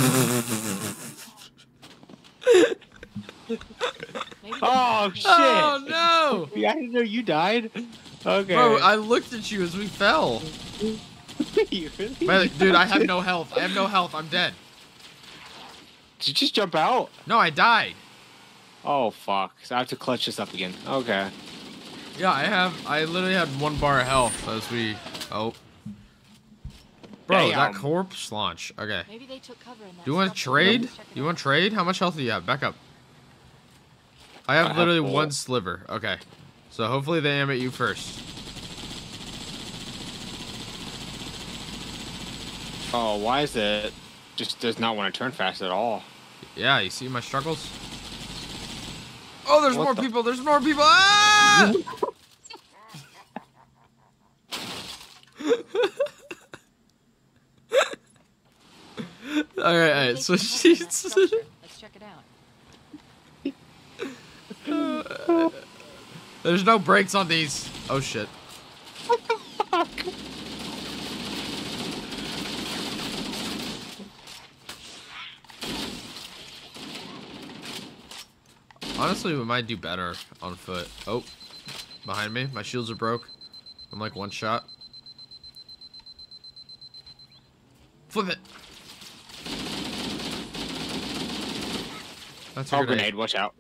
Oh shit! Oh no! Yeah, I didn't know you died. Okay. Bro, I looked at you as we fell. You really Man, dude, I have no health. I have no health. I'm dead. Did you just jump out? No, I died. Oh fuck! So I have to clutch this up again. Okay. Yeah, I have. I literally had one bar of health as we. Oh. Bro, that Damn. corpse launch. Okay. Maybe they took cover in that Do you want to trade? Let's check it You want to trade? How much health do you have? Back up. I have I literally full. one sliver. Okay. So hopefully they aim at you first. Oh, why is it? Just does not want to turn fast at all. Yeah, you see my struggles? Oh, there's What more the- people. There's more people. Ah! all right, all Maybe So took cover in that she's. Let's check it out. There's no brakes on these. Oh shit. Honestly, we might do better on foot. Oh, behind me. My shields are broke. I'm like one shot. Flip it. That's a Oh, good grenade! Watch out.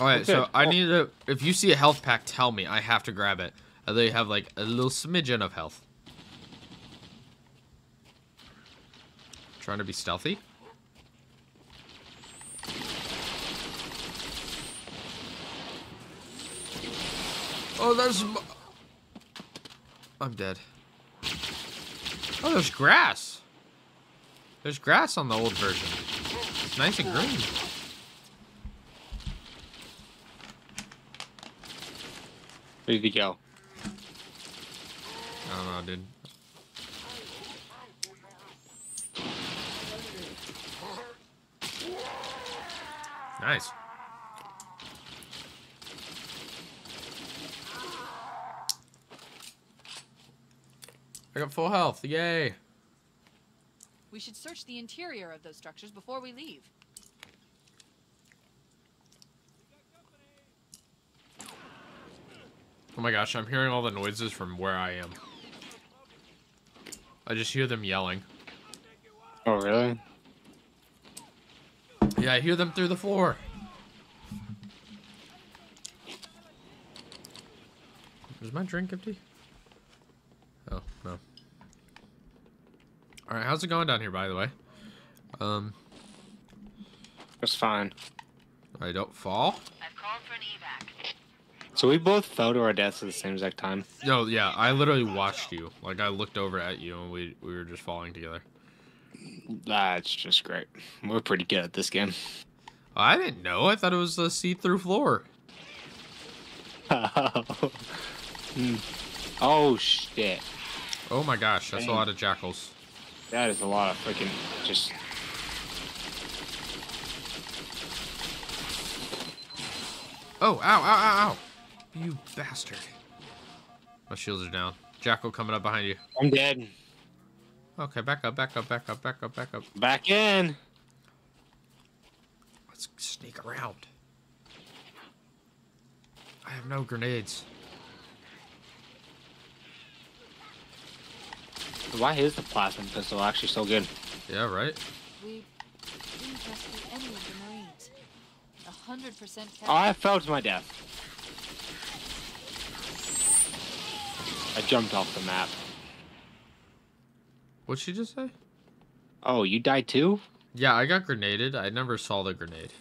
All right, so I well- need to. If you see a health pack, tell me. I have to grab it. And they have like a little smidgen of health. Trying to be stealthy. Oh, there's. I'm dead. Oh, there's grass. There's grass on the old version. It's nice and green. Where'd he go? I don't know, dude. Nice. I got full health. Yay. We should search the interior of those structures before we leave. Oh my gosh, I'm hearing all the noises from where I am. I just hear them yelling. Oh, really? Yeah, I hear them through the floor. Is my drink empty? Oh, no. Alright, how's it going down here, by the way? Um, It's fine. I don't fall? I've called for an evac. So we both fell to our deaths at the same exact time. No, yeah, I literally watched you. Like, I looked over at you and we, we were just falling together. That's just great. We're pretty good at this game. I didn't know. I thought it was a see-through floor. Hmm. oh shit! Oh my gosh, that's a lot of jackals. That is a lot of freaking just. Oh, ow, ow, ow, ow. You bastard. My shields are down. Jackal coming up behind you. I'm dead. Okay, back up, back up, back up, back up, back up. Back in. Let's sneak around. I have no grenades. Why is the plasma pistol actually so good? Yeah, right? We didn't any of the Marines. Hundred percent Oh, I fell to my death. I jumped off the map. What'd she just say? Oh, you died too? Yeah, I got grenaded. I never saw the grenade.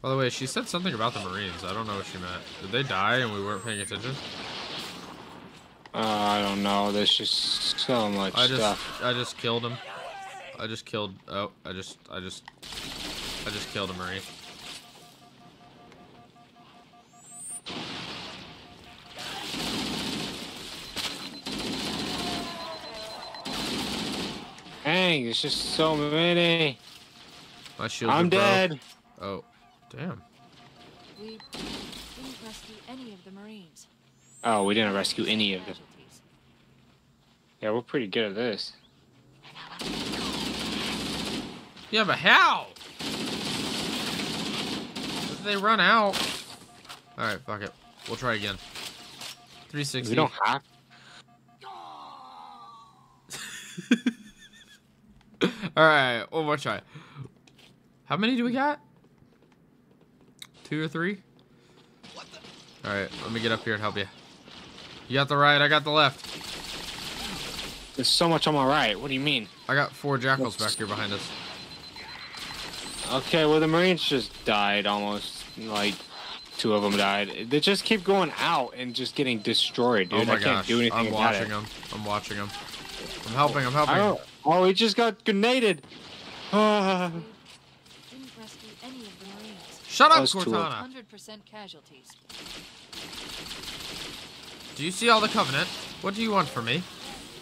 By the way, she said something about the Marines. I don't know what she meant. Did they die and we weren't paying attention? Uh, I don't know. There's just so much I just, stuff. I just killed him. I just killed. Oh, I just, I just, I just killed a Marine. Dang, there's just so many. My shields I'm are broke. dead. Oh, damn. We didn't rescue any of the Marines. Oh, we didn't rescue any of them. Yeah, we're pretty good at this. Yeah, but how? Did they run out? All right, fuck it. We'll try again. 360. We don't have. All right, one more try. How many do we got? Two or three? All right, let me get up here and help you. You got the right, I got the left. There's so much on my right. What do you mean? I got four jackals back here behind us. Okay, well the Marines just died almost. Like two of them died. They just keep going out and just getting destroyed, dude. oh my I can't gosh, do anything I'm about watching it. them. I'm watching them. I'm helping. I'm helping. I. Oh, he just got grenaded. Ah. Didn't rescue any of the Marines. Shut up, Cortana. Hundred percent casualties. Do you see all the Covenant? What do you want from me?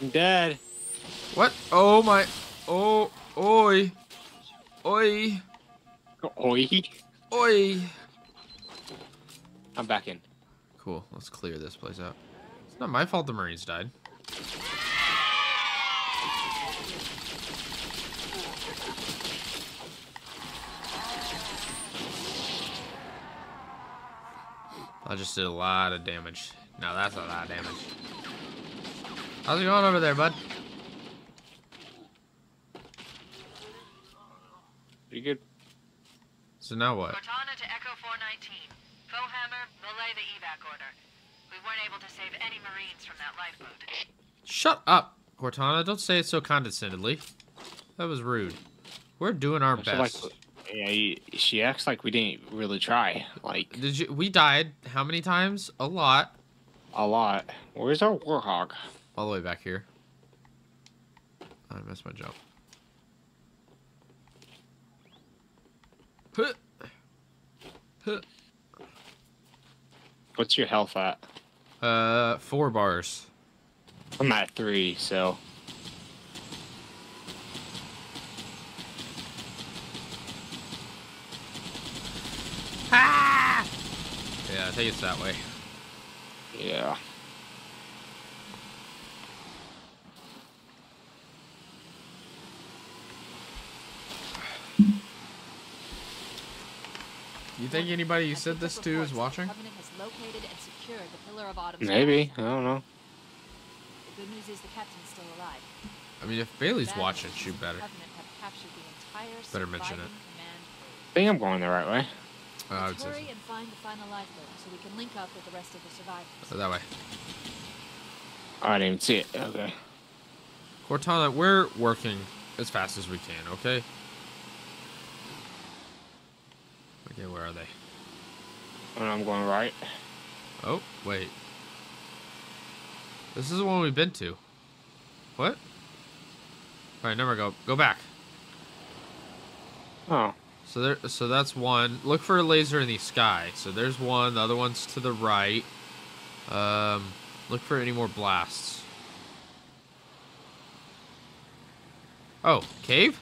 I'm dead. What? Oh my. Oh. Oi. Oi. Oi. Oi. I'm back in. Cool. Let's clear this place out. It's not my fault the Marines died. I just did a lot of damage. Now that's a lot of damage. How's it going over there, bud? You good? So now what? Cortana to Echo 419. Foehammer, relay the evac order. We weren't able to save any Marines from that lifeboat. Shut up, Cortana. Don't say it so condescendingly. That was rude. We're doing our I feel like- best. yeah, she acts like we didn't really try. Like Did you? We died how many times? A lot. A lot. Where's our Warthog? All the way back here. I missed my jump. Huh. Huh. What's your health at? Uh, four bars. I'm at three, so Ah! Yeah, I think it's that way. Yeah. You think anybody you said this to is watching? The Covenant has located and secured the Pillar of Autumn's Maybe. I don't know. The good news is the captain's still alive. I mean, if Bailey's watching, she better. Covenant have captured the entire Better mention it. I think I'm going the right way. Uh, I would Let's say hurry and find the final lifeboat so we can link up with the rest of the survivors. so. that way. I didn't even see it. Okay. Cortana, we're working as fast as we can, okay? Okay, where are they? And I'm going right. Oh, wait. This is the one we've been to. What? Alright, never go. Go back. Oh. So there so that's one. Look for a laser in the sky. So there's one, the other one's to the right. Um look for any more blasts. Oh, cave?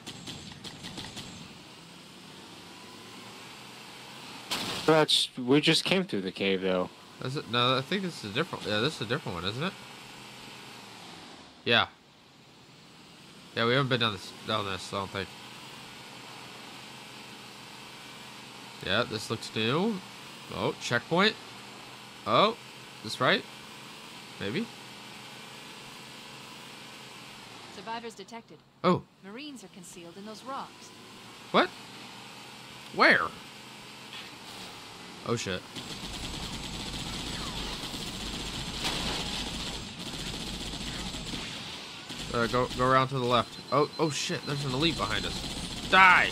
That's we just came through the cave though. Is it? No, I think this is a different. Yeah, this is a different one, isn't it? Yeah. Yeah, we haven't been down this down this. I don't think. Yeah, this looks new. Oh, checkpoint. Oh, this right? Maybe. Survivors detected. Oh, Marines are concealed in those rocks. what? Where? Oh shit. Uh, go go around to the left. Oh oh shit! There's an elite behind us. Die!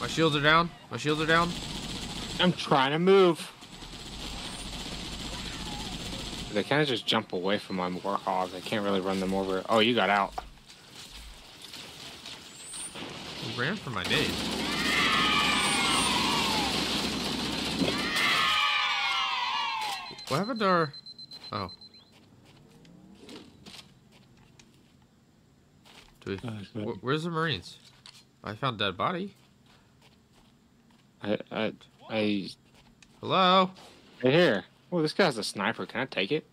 My shields are down. My shields are down. I'm trying to move. They kind of just jump away from my Warthogs. I can't really run them over. Oh, you got out. He ran for my nade. What happened to our? Oh. Do we? Uh, where's the Marines? I found dead body. I, I, I, Hello. right here. Oh, this guy's a sniper. Can I take it?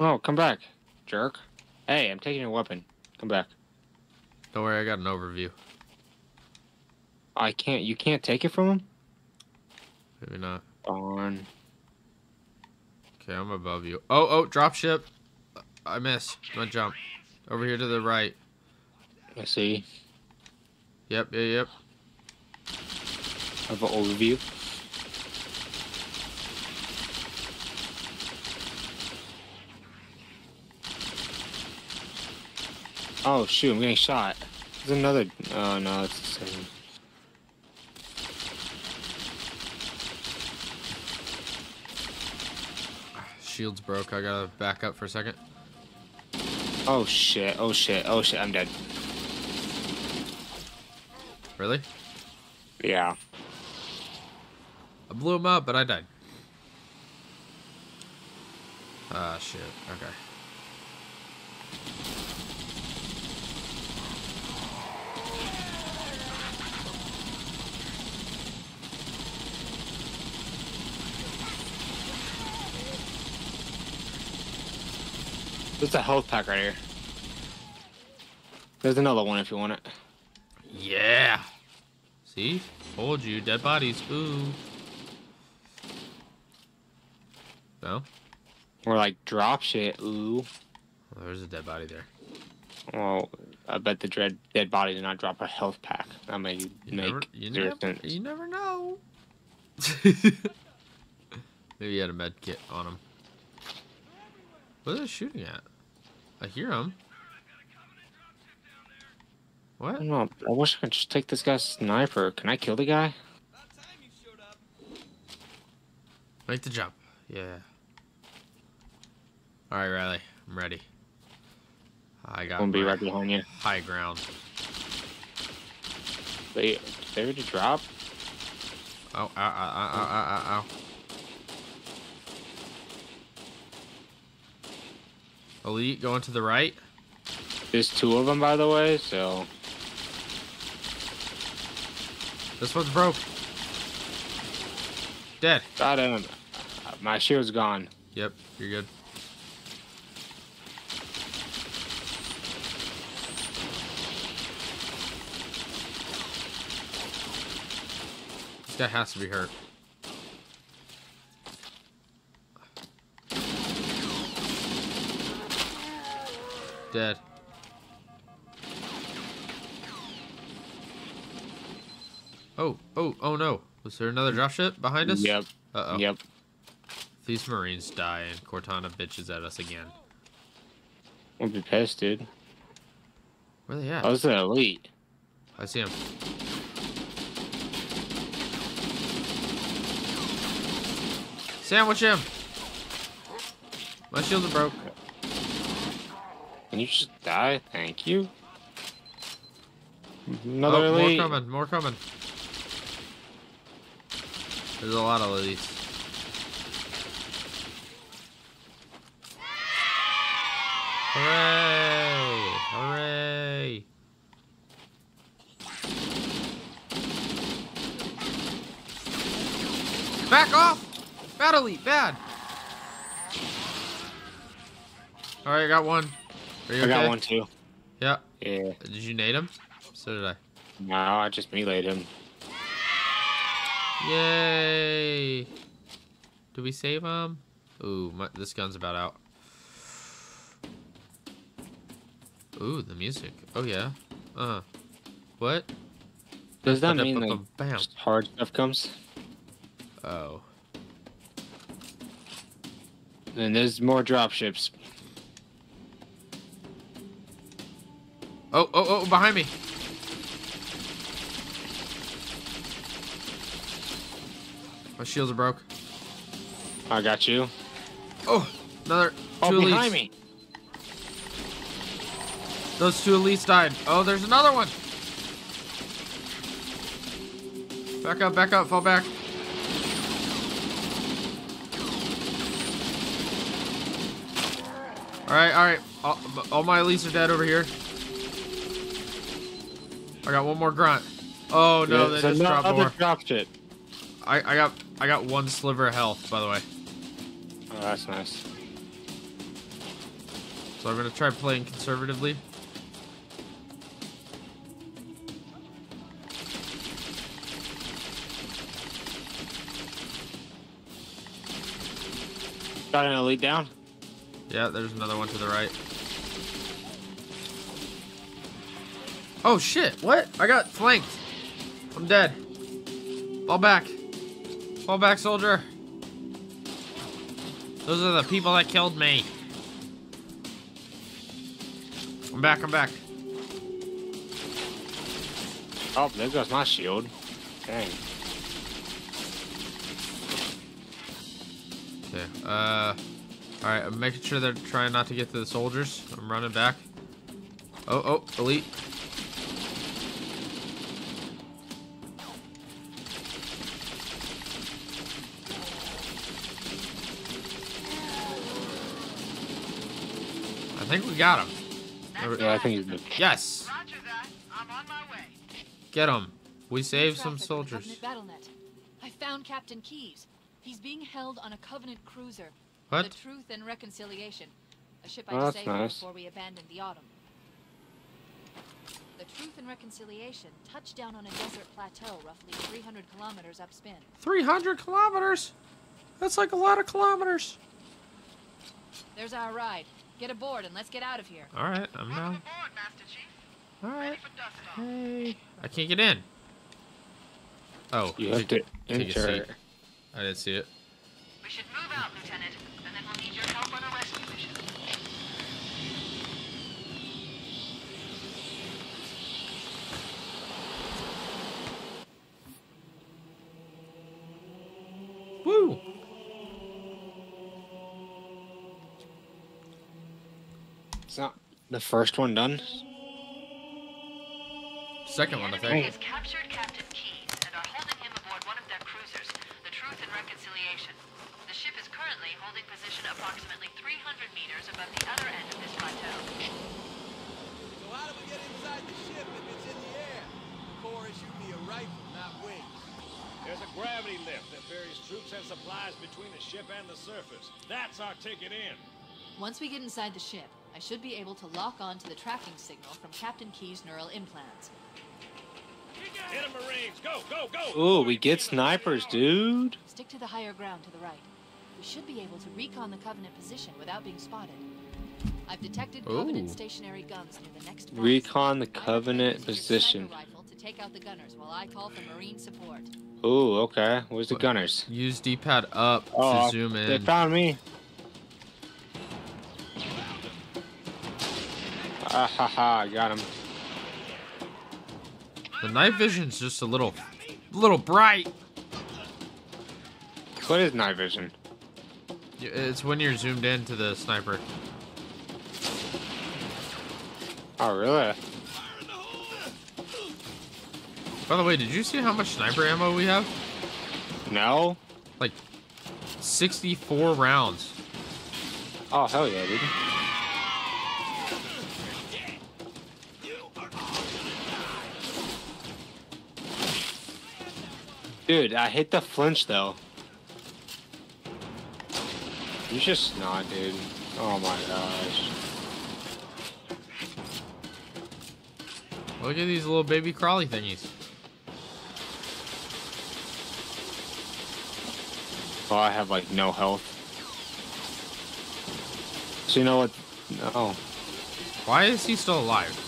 Oh, come back, jerk. Hey, I'm taking your weapon. Come back. Don't worry, I got an overview. I can't. You can't take it from him. Maybe not. Darn. Okay, I'm above you. Oh, oh, drop ship. I missed. My jump. Over here to the right. I see. Yep, yep, yep. Have an overview. Oh shoot! I'm getting shot. There's another. Oh no, it's the same. Shields broke. I gotta back up for a second. Oh shit! Oh shit! Oh shit! I'm dead. Really? Yeah. I blew him up, but I died. Ah, shit. Okay. There's a health pack right here. There's another one if you want it. Yeah. See? Told you. Dead bodies. Ooh. No? Or like drop shit. Ooh. Oh, there's a dead body there. Well, I bet the dread dead body did not drop a health pack. That may You make never, you never, you never know. Maybe he had a med kit on him. What are they shooting at? I hear him. I What? don't know. I wish I could just take this guy's sniper. Can I kill the guy? Make the jump. Yeah. All right, Riley. I'm ready. I got I'm gonna be right behind you. high ground. They, did they already drop? Oh, ow, ow, ow, ow, ow, ow, ow. Elite going to the right. There's two of them, by the way. So This one's broke. Dead. got him. Uh, my shield's gone. Yep, you're good. That has to be hurt. Dead. Oh, oh, oh no. Was there another dropship behind us? Yep. Uh-oh. Yep. If these Marines die and Cortana bitches at us again. Won't be pissed, dude. Where they at? I was the elite. I see him. Sandwich him! My shields are broke. Can you just die? Thank you. Oh, another oh, more coming, more coming. There's a lot of these. Hooray! Hooray! Back off! Bad elite, bad! Alright, I got one. I got one too. Yeah. Yeah. Did you nade him? So did I. No, I just meleeed him. Yay! Do we save him? Ooh, my, this gun's about out. Ooh, the music. Oh yeah. Uh. What? Does that mean like Ba-da-ba-ba-bam. hard stuff comes? Oh. And there's more dropships. Oh, oh, oh, behind me. My shields are broke. I got you. Oh, another Oh, two behind elites. me. Those two elites died. Oh, there's another one. Back up, back up, fall back. All right, all right. All, all my elites are dead over here. I got one more grunt. Oh no, they just dropped more. dropship. I, I got I got one sliver of health, by the way. Oh, that's nice. So I'm gonna try playing conservatively. Got an elite down. Yeah, there's another one to the right. Oh shit, what? I got flanked. I'm dead. Fall back. Fall back, soldier. Those are the people that killed me. I'm back, I'm back. Oh, there goes my shield. Dang. Okay, uh... Alright, I'm making sure they're trying not to get to the soldiers. I'm running back. Oh, oh, elite. Think we got him. Yeah, I think he's good. Yes! Roger that. I'm on my way. Get him. We saved some Traffic on the soldiers. I found Captain Keyes. He's being held on a Covenant cruiser. What? The Truth and Reconciliation. A ship Oh, I that's disabled nice. before we abandoned the Autumn. The Truth and Reconciliation touched down on a desert plateau roughly 300 kilometers upspin. 300 kilometers? That's like a lot of kilometers. There's our ride. Get aboard and let's get out of here. Alright, I'm Welcome down. aboard, Master Chief. Alright. Ready for dust off. Hey. I can't get in. Oh, You have to enter. I didn't see it. We should move out, Lieutenant, and then we'll need your help on a rescue mission. Woo! It's not the first one done. Second one, I think. has captured Captain Keyes and are holding him aboard one of their cruisers, the Truth and Reconciliation. The ship is currently holding position approximately 300 meters above the other end of this plateau. So how do we get inside the ship if it's in the air? The Corps issued me a rifle, not wings. There's a gravity lift that ferries troops and supplies between the ship and the surface. That's our ticket in. Once we get inside the ship, I should be able to lock on to the tracking signal from Captain Keyes' neural implants. Hit 'em, Marines. Go, go, go. Ooh, we get snipers, dude. Stick to the higher ground to the right. We should be able to recon the Covenant position without being spotted. I've detected Covenant stationary guns near the next fast Recon the Covenant recommend using your position. rifle to take out the gunners while I call for Marine support. Ooh, okay. Where's the gunners? Use D-pad up Oh, to zoom in. they found me. Ah ha ha! I got him. The night vision's just a little, little bright. What is night vision? It's when you're zoomed in to the sniper. Oh, really? By the way, did you see how much sniper ammo we have? No. Like 64 rounds. Oh hell yeah, dude. Dude, I hit the flinch though. You just not, dude. Oh my gosh. Look at these little baby crawly thingies. Well, I have like no health. So you know what? No. Why is he still alive?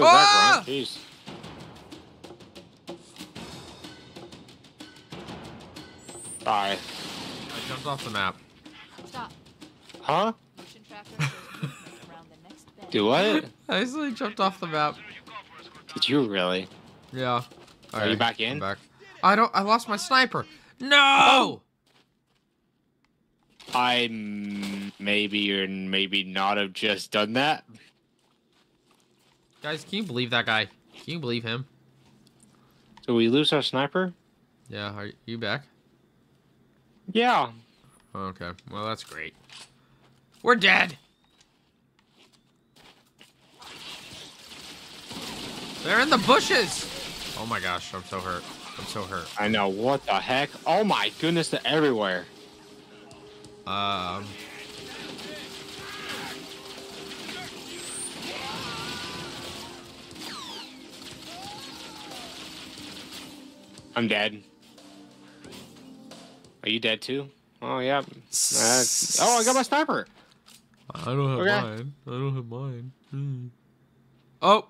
Look Ah! that, Grunt. Jeez. Bye. I jumped off the map. Stop. Huh? Motion tracker around the next bend. Do what? I instantly jumped off the map. Did you really? Yeah. Are you back in? I'm back. I don't. I lost my sniper. No. I maybe or maybe not have just done that. Guys, can you believe that guy? Can you believe him? So we lose our sniper? Yeah. Are you back? Yeah. Okay. Well, that's great. We're dead. They're in the bushes. Oh my gosh, I'm so hurt. I'm so hurt. I know. What the heck? Oh my goodness, they're everywhere. Um. I'm dead. Are you dead too? Oh yeah. That's- oh, I got my sniper. I don't have Okay. mine. I don't have mine. Hmm. Oh.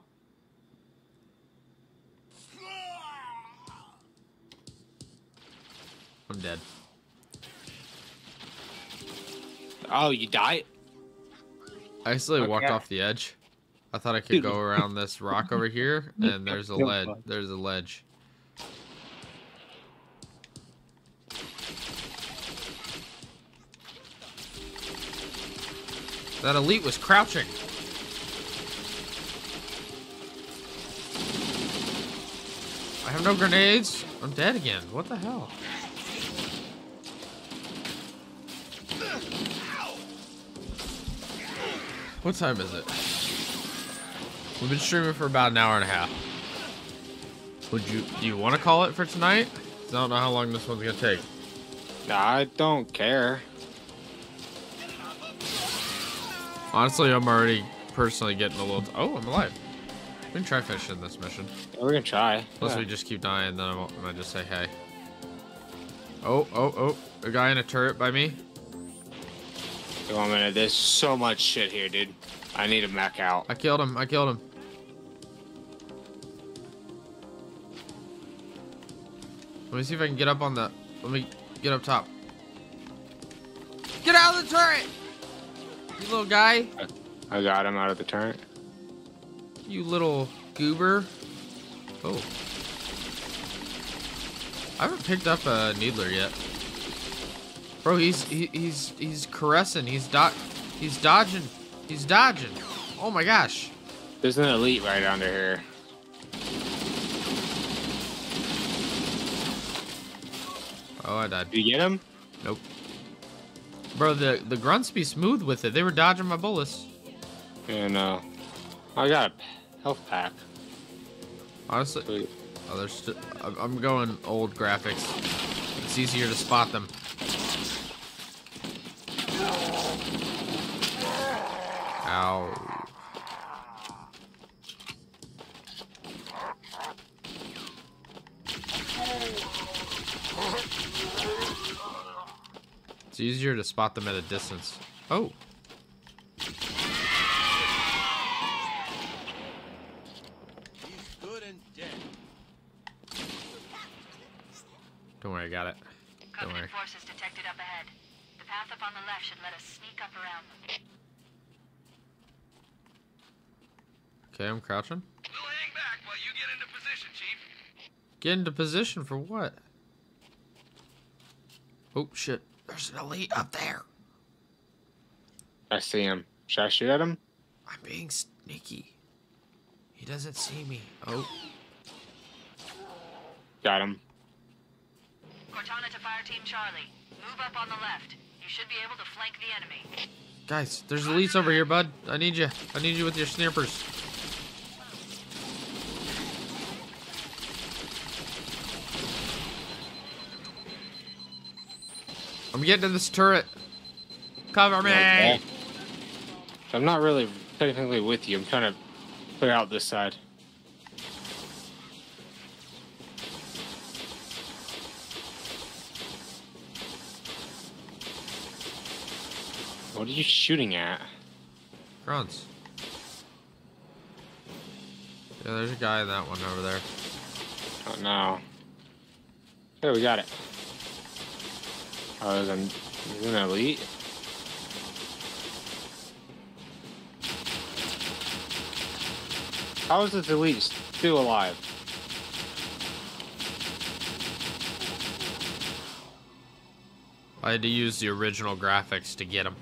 I'm dead. Oh, you died. I actually walked off the edge. I thought I could go around this rock over here, and there's a ledge. There's a ledge. That elite was crouching. I have no grenades. I'm dead again. What the hell? What time is it? We've been streaming for about an hour and a half. Would you do you want to call it for tonight? I don't know how long this one's gonna take. Nah, I don't care. Honestly, I'm already personally getting a little. oh, I'm alive. We can try finishing this mission. We're gonna try. Unless Yeah. we just keep dying, then I won't- I might just say hey. Oh, oh, oh! A guy in a turret by me. Wait One minute. There's so much shit here, dude. I need to mech out. I killed him. I killed him. Let me see if I can get up on the. Let me get up top. Get out of the turret! You little guy. I got him out of the turret. You little goober. Oh. I haven't picked up a needler yet. Bro, he's he, he's he's caressing. He's dot he's dodging. He's dodging. Oh my gosh. There's an elite right under here. Oh, I died. Did you get him? Nope. Bro, the the grunts be smooth with it. They were dodging my bullets. And uh, I got a health pack. Honestly. Oh, there's. I'm- I'm going old graphics. It's easier to spot them. Ow. It's easier to spot them at a distance. Oh. He's good and dead. Don't worry, I got it. Don't worry. Covenant forces detected up ahead. The path up on the left should let us sneak up around them. Okay, I'm crouching. We'll hang back while you get into position, Chief. Get into position for what? Oh shit! There's an elite up there. I see him. Should I shoot at him? I'm being sneaky. He doesn't see me. Oh, Got him. Cortana to Fire Team Charlie. Move up on the left. You should be able to flank the enemy. guys, there's elites over here, bud. I need you. I need you with your snipers. I'm getting to this turret. Cover me. I'm not really technically with you. I'm trying to clear out this side. What are you shooting at? Grunts. Yeah, there's a guy in that one over there. Oh no. There, we got it. Oh, there's an, there's an elite. How is this elite still alive? I had to use the original graphics to get him.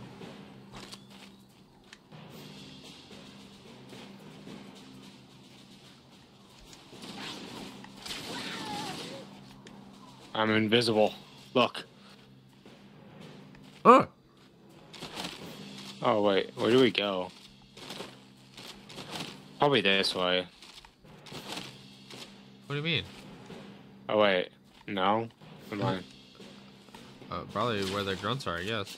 I'm invisible. Look. Oh wait, where do we go? Probably this way. What do you mean? Oh wait, no. Come on. Uh, probably where the grunts are, I guess.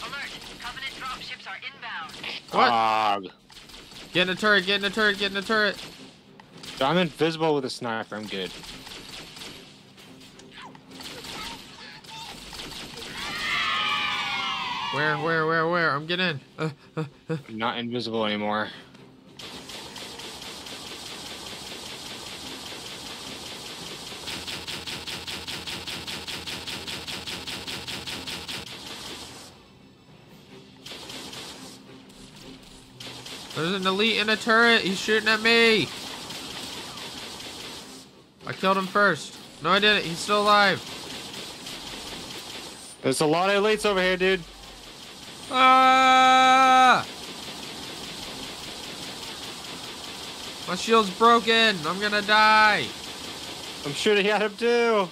Alert! Covenant dropships are inbound. What? Dog. Get in the turret, get in the turret, get in the turret. I'm invisible with a sniper. I'm good. Where, where, where, where? I'm getting in. Uh, uh, uh. I'm not invisible anymore. There's an elite in a turret. He's shooting at me. I killed him first. No, I didn't. He's still alive. There's a lot of elites over here, dude. Ah! My shield's broken. I'm gonna die. I'm shooting at him too.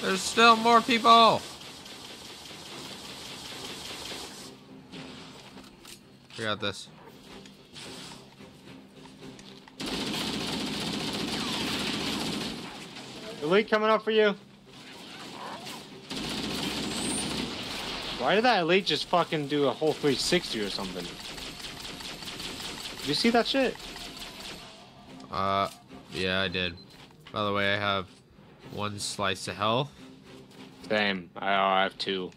There's still more people. We got this. Elite coming up for you. Why did that elite just fucking do a whole 360 or something? Did you see that shit? Uh, yeah, I did. By the way, I have one slice of health. Same. I, I have two.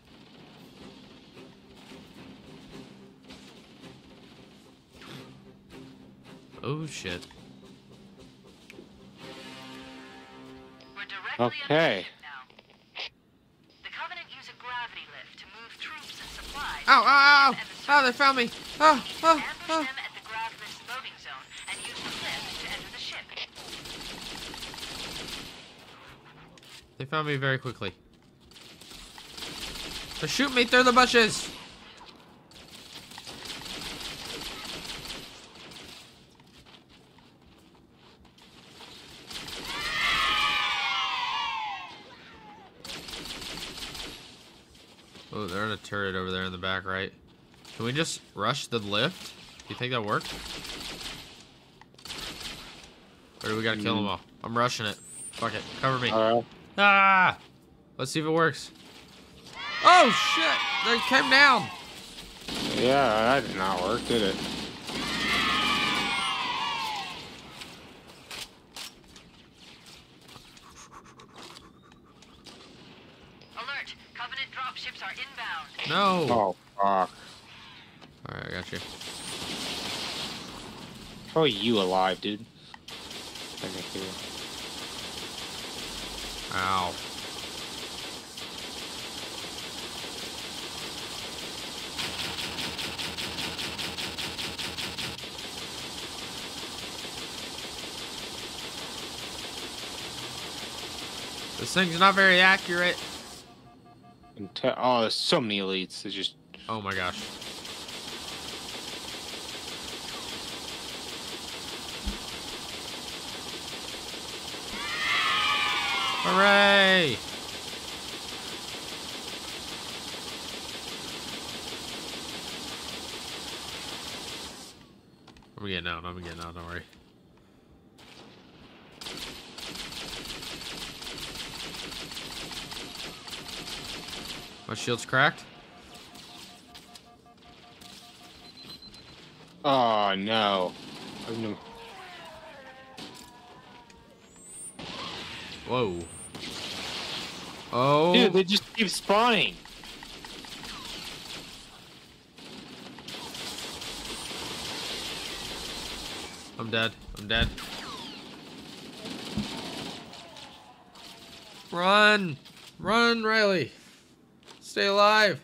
Oh shit. We're Okay. underneath now. The Covenant use a gravity lift to move troops and supplies. Ow, ow, ow! Oh, they found me. Oh, oh, oh. They found me very quickly. They're shooting me through the bushes. Oh, they're in a turret over there in the back, right? Can we just rush the lift? Do you think that worked? Or do we gotta kill them all? I'm rushing it. Fuck it. Cover me. Ah! Let's see if it works. Oh shit! They came down. Yeah, that did not work, did it? Alert! Covenant dropships are inbound. No. Oh, fuck. Alright, I got you. How are you alive, dude? Technically. Ow. This thing's not very accurate. Oh, there's so many elites. It's just Oh my gosh. Hooray! I'm getting out. I'm getting out. Don't worry. My shield's cracked. Oh no. Oh, no. Whoa. Oh. Dude, they just keep spawning. I'm dead. I'm dead. Run! Run, Riley! Stay alive!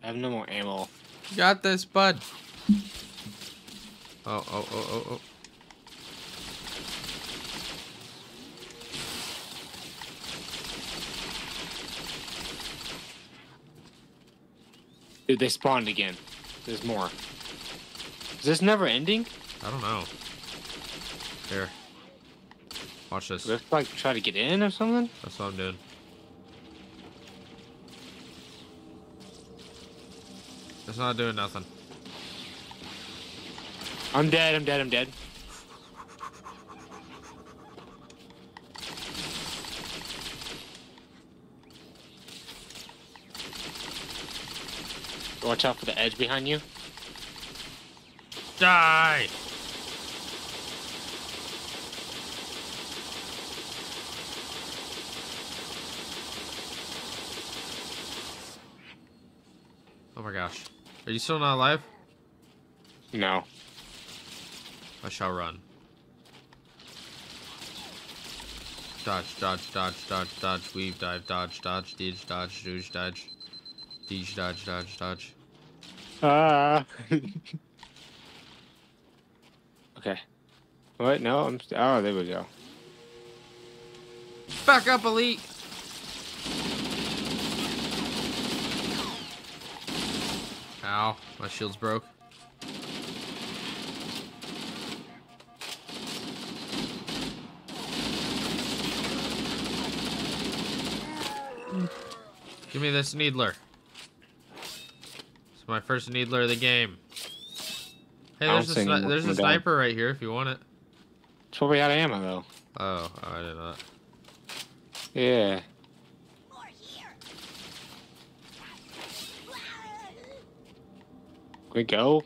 I have no more ammo. You got this, bud. Oh, oh, oh, oh, oh. Dude, they spawned again. There's more. Is this never ending? I don't know. Here. Watch this. Let's like try to get in or something? That's what I'm doing. It's not doing nothing. I'm dead, I'm dead, I'm dead. Watch out for the edge behind you. Die! Oh my gosh. Are you still not alive? No. I shall run. Dodge, dodge, dodge, dodge, dodge, weave, dive, dodge, dodge, dodge, dodge, dodge, dodge. Dodge, dodge, dodge, dodge. Ah. okay. What? No, I'm. St- oh, there we go. Back up, elite! Ow, my shield's broke. Give me this needler. It's my first needler of the game. Hey, there's a, sni- there's a coming down. sniper right here if you want it. It's probably out of ammo though. Oh, oh, I didn't know that. Yeah. We go?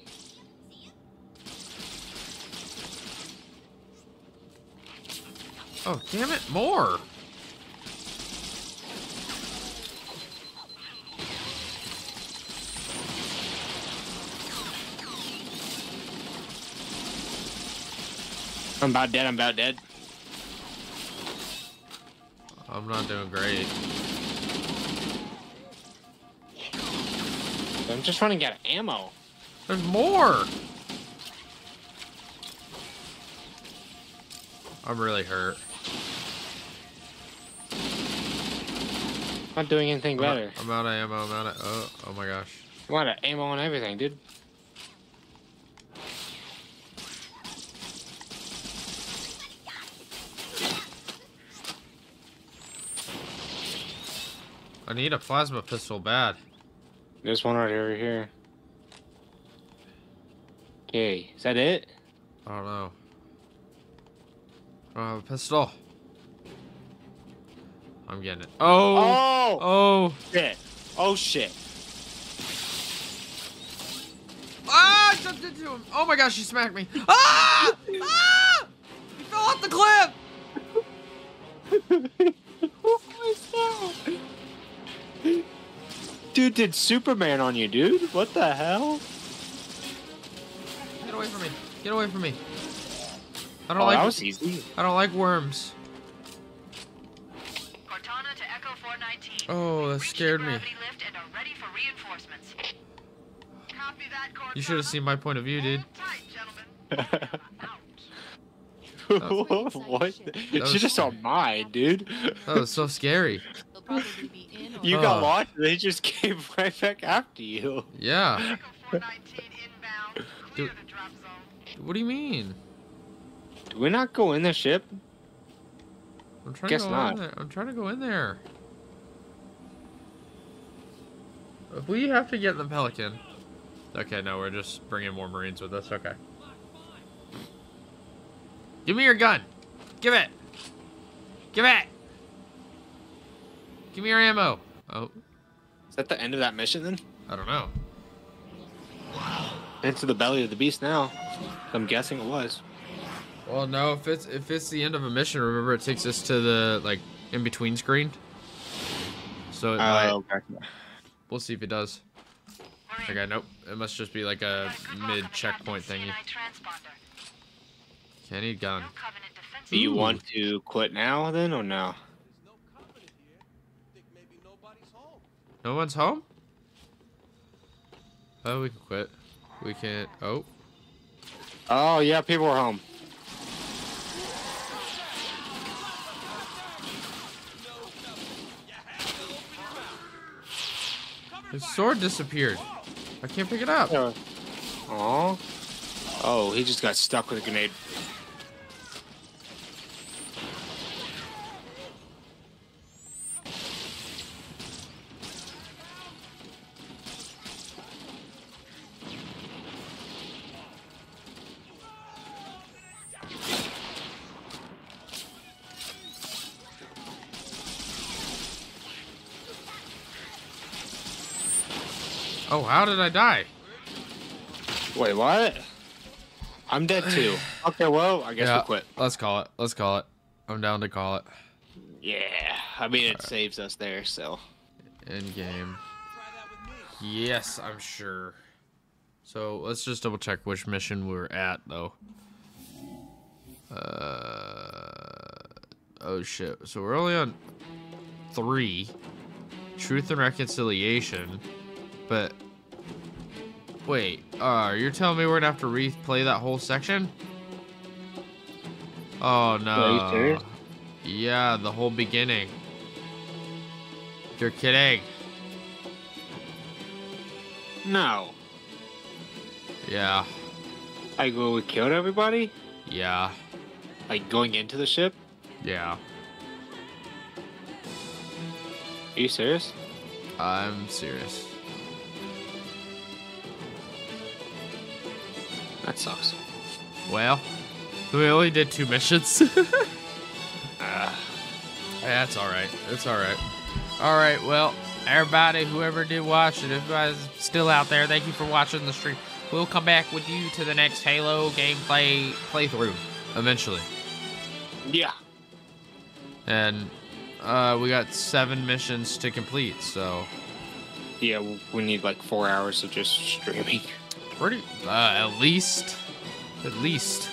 Oh, damn it, more! I'm about dead. I'm about dead. I'm not doing great. I'm just running out of ammo. There's more! I'm really hurt. Not doing anything I'm out- better. I'm out of ammo, I'm out of... Oh, oh my gosh. I'm out of ammo and everything, dude. I need a plasma pistol bad. There's one right over here. Okay, is that it? I don't know. I have a pistol. I'm getting it. Oh. Oh! Oh. Shit. Oh shit. Ah! I jumped into him. Oh my gosh, he smacked me. Ah! Ah! He fell off the cliff. Dude did Superman on you, dude. What the hell? Get away from me. Get away from me. I don't Oh, like that was easy. I don't like worms. Cortana to Echo 419. Oh, that Reach the scared me. lift and are ready for reinforcements. Copy that, You should have seen my point of view, dude. Hold tight, what? was- You just saw mine, dude. That was so scary. They'll probably be in or You oh. got Oh. lost. and They just came right back after you. Yeah. Echo 419 inbound. Clear Dude. The drop zone. What do you mean? Do we not go in the ship? I'm trying Guess to go not. in there. I'm trying to go in there. If we have to get the Pelican. Okay, no, we're just bringing more Marines with us. Okay. Give me your gun. Give it. Give it. Give me your ammo. Oh, Is that the end of that mission then? I don't know. Into the belly of the beast now. I'm guessing it was. Well, no, if it's if it's the end of a mission, remember it takes us to the like in between screen. So it oh, might, Oh, okay. we'll see if it does. We're. Okay, nope. It must just be like a Good luck on mid checkpoint thingy. CNI transponder. Gun. No Covenant defense. Do you Ooh. want to quit now then or no? No covenant here. Think maybe nobody's home. No one's home? Oh, we can quit. We can't. Oh, Oh yeah, people are home. his sword disappeared. I can't pick it up. Oh. Oh, he just got stuck with a grenade. How did I die? Wait, what? I'm dead too. Okay, well, I guess yeah, we'll quit. let's call it. Let's call it. I'm down to call it. Yeah, I mean it saves us there, so. End game. Try that with me. Yes, I'm sure. So let's just double check which mission we were at, though. Uh, oh shit. So we're only on three. Truth and Reconciliation. But wait, uh, you're telling me we're gonna have to replay that whole section? Oh no. Are you serious? Yeah, the whole beginning. You're kidding. No. Yeah. Like, well, we killed everybody? Yeah. Like, going into the ship? Yeah. Are you serious? I'm serious. That sucks. Well, we only did two missions. Ah. That's all right. It's all right. All right. Well, everybody, whoever did watch it, if you guys still out there, thank you for watching the stream. We'll come back with you to the next Halo gameplay playthrough eventually. yeah. And uh, we got seven missions to complete, so Yeah, we need like four hours of just streaming. Pretty uh, at least, at least.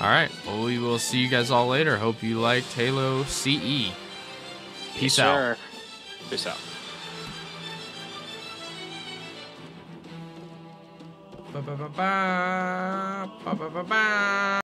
All right. Well, we will see you guys all later. Hope you liked Halo CE. Peace out. Sure. Peace out. Ba ba ba ba ba ba ba ba.